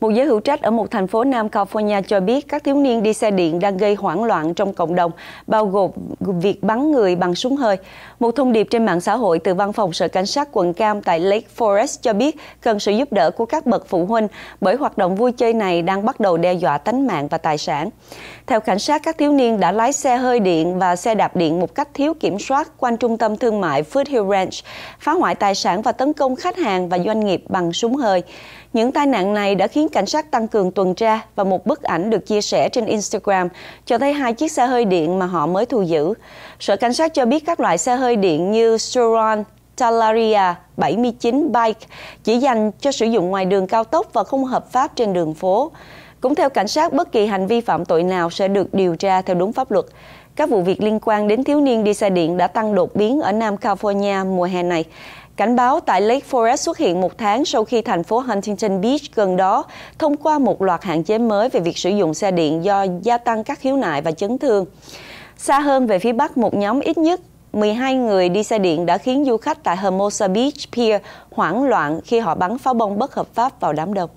Một giới hữu trách ở một thành phố Nam California cho biết các thiếu niên đi xe điện đang gây hoảng loạn trong cộng đồng, bao gồm việc bắn người bằng súng hơi. Một thông điệp trên mạng xã hội từ văn phòng sở cảnh sát quận Cam tại Lake Forest cho biết cần sự giúp đỡ của các bậc phụ huynh bởi hoạt động vui chơi này đang bắt đầu đe dọa tính mạng và tài sản. Theo cảnh sát, các thiếu niên đã lái xe hơi điện và xe đạp điện một cách thiếu kiểm soát quanh trung tâm thương mại Foothill Ranch, phá hoại tài sản và tấn công khách hàng và doanh nghiệp bằng súng hơi. Những tai nạn này đã khiến cảnh sát tăng cường tuần tra và một bức ảnh được chia sẻ trên Instagram cho thấy hai chiếc xe hơi điện mà họ mới thu giữ. Sở cảnh sát cho biết các loại xe hơi điện như Suron, Talaria 79 Bike chỉ dành cho sử dụng ngoài đường cao tốc và không hợp pháp trên đường phố. Cũng theo cảnh sát, bất kỳ hành vi phạm tội nào sẽ được điều tra theo đúng pháp luật. Các vụ việc liên quan đến thiếu niên đi xe điện đã tăng đột biến ở Nam California mùa hè này. Cảnh báo tại Lake Forest xuất hiện một tháng sau khi thành phố Huntington Beach gần đó thông qua một loạt hạn chế mới về việc sử dụng xe điện do gia tăng các khiếu nại và chấn thương. Xa hơn về phía Bắc, một nhóm ít nhất 12 người đi xe điện đã khiến du khách tại Hermosa Beach Pier hoảng loạn khi họ bắn pháo bông bất hợp pháp vào đám đông.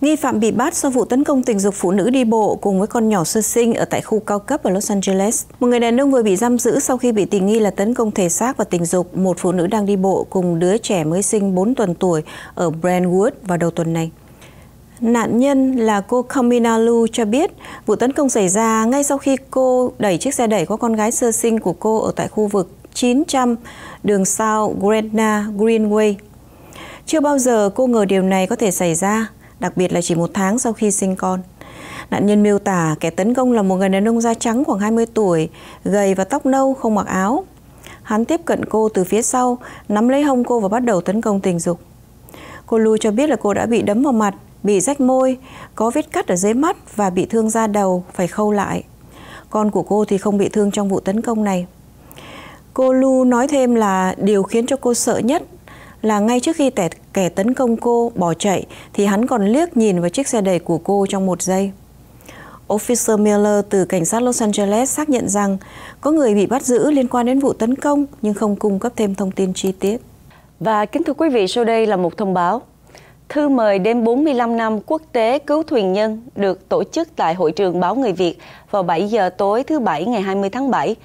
Nghi phạm bị bắt sau vụ tấn công tình dục phụ nữ đi bộ cùng với con nhỏ sơ sinh ở tại khu cao cấp ở Los Angeles. Một người đàn ông vừa bị giam giữ sau khi bị tình nghi là tấn công thể xác và tình dục một phụ nữ đang đi bộ cùng đứa trẻ mới sinh 4 tuần tuổi ở Brentwood vào đầu tuần này. Nạn nhân là cô Kamina Lu cho biết, vụ tấn công xảy ra ngay sau khi cô đẩy chiếc xe đẩy có con gái sơ sinh của cô ở tại khu vực 900 đường South Gretna Greenway. Chưa bao giờ cô ngờ điều này có thể xảy ra đặc biệt là chỉ một tháng sau khi sinh con. Nạn nhân miêu tả kẻ tấn công là một người đàn ông da trắng khoảng 20 tuổi, gầy và tóc nâu, không mặc áo. Hắn tiếp cận cô từ phía sau, nắm lấy hông cô và bắt đầu tấn công tình dục. Cô Lu cho biết là cô đã bị đấm vào mặt, bị rách môi, có vết cắt ở dưới mắt và bị thương da đầu, phải khâu lại. Con của cô thì không bị thương trong vụ tấn công này. Cô Lu nói thêm là điều khiến cho cô sợ nhất là ngay trước khi kẻ tấn công cô bỏ chạy thì hắn còn liếc nhìn vào chiếc xe đẩy của cô trong một giây. Officer Miller từ cảnh sát Los Angeles xác nhận rằng có người bị bắt giữ liên quan đến vụ tấn công nhưng không cung cấp thêm thông tin chi tiết. Và kính thưa quý vị, sau đây là một thông báo. Thư mời đêm 45 năm quốc tế cứu thuyền nhân được tổ chức tại hội trường báo Người Việt vào 7 giờ tối thứ Bảy ngày 20 tháng 7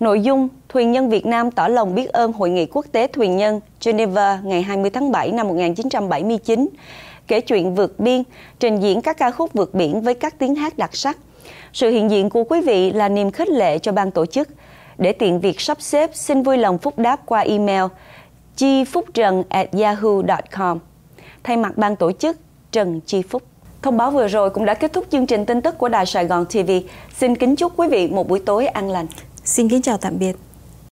Nội dung, thuyền nhân Việt Nam tỏ lòng biết ơn Hội nghị quốc tế thuyền nhân Geneva ngày 20 tháng 7 năm 1979, kể chuyện vượt biên, trình diễn các ca khúc vượt biển với các tiếng hát đặc sắc. Sự hiện diện của quý vị là niềm khích lệ cho ban tổ chức. Để tiện việc sắp xếp, xin vui lòng phúc đáp qua email chi phúc trần at yahoo.com. Thay mặt ban tổ chức, Trần Chi Phúc. Thông báo vừa rồi cũng đã kết thúc chương trình tin tức của Đài Sài Gòn TV. Xin kính chúc quý vị một buổi tối an lành. Xin kính chào tạm biệt.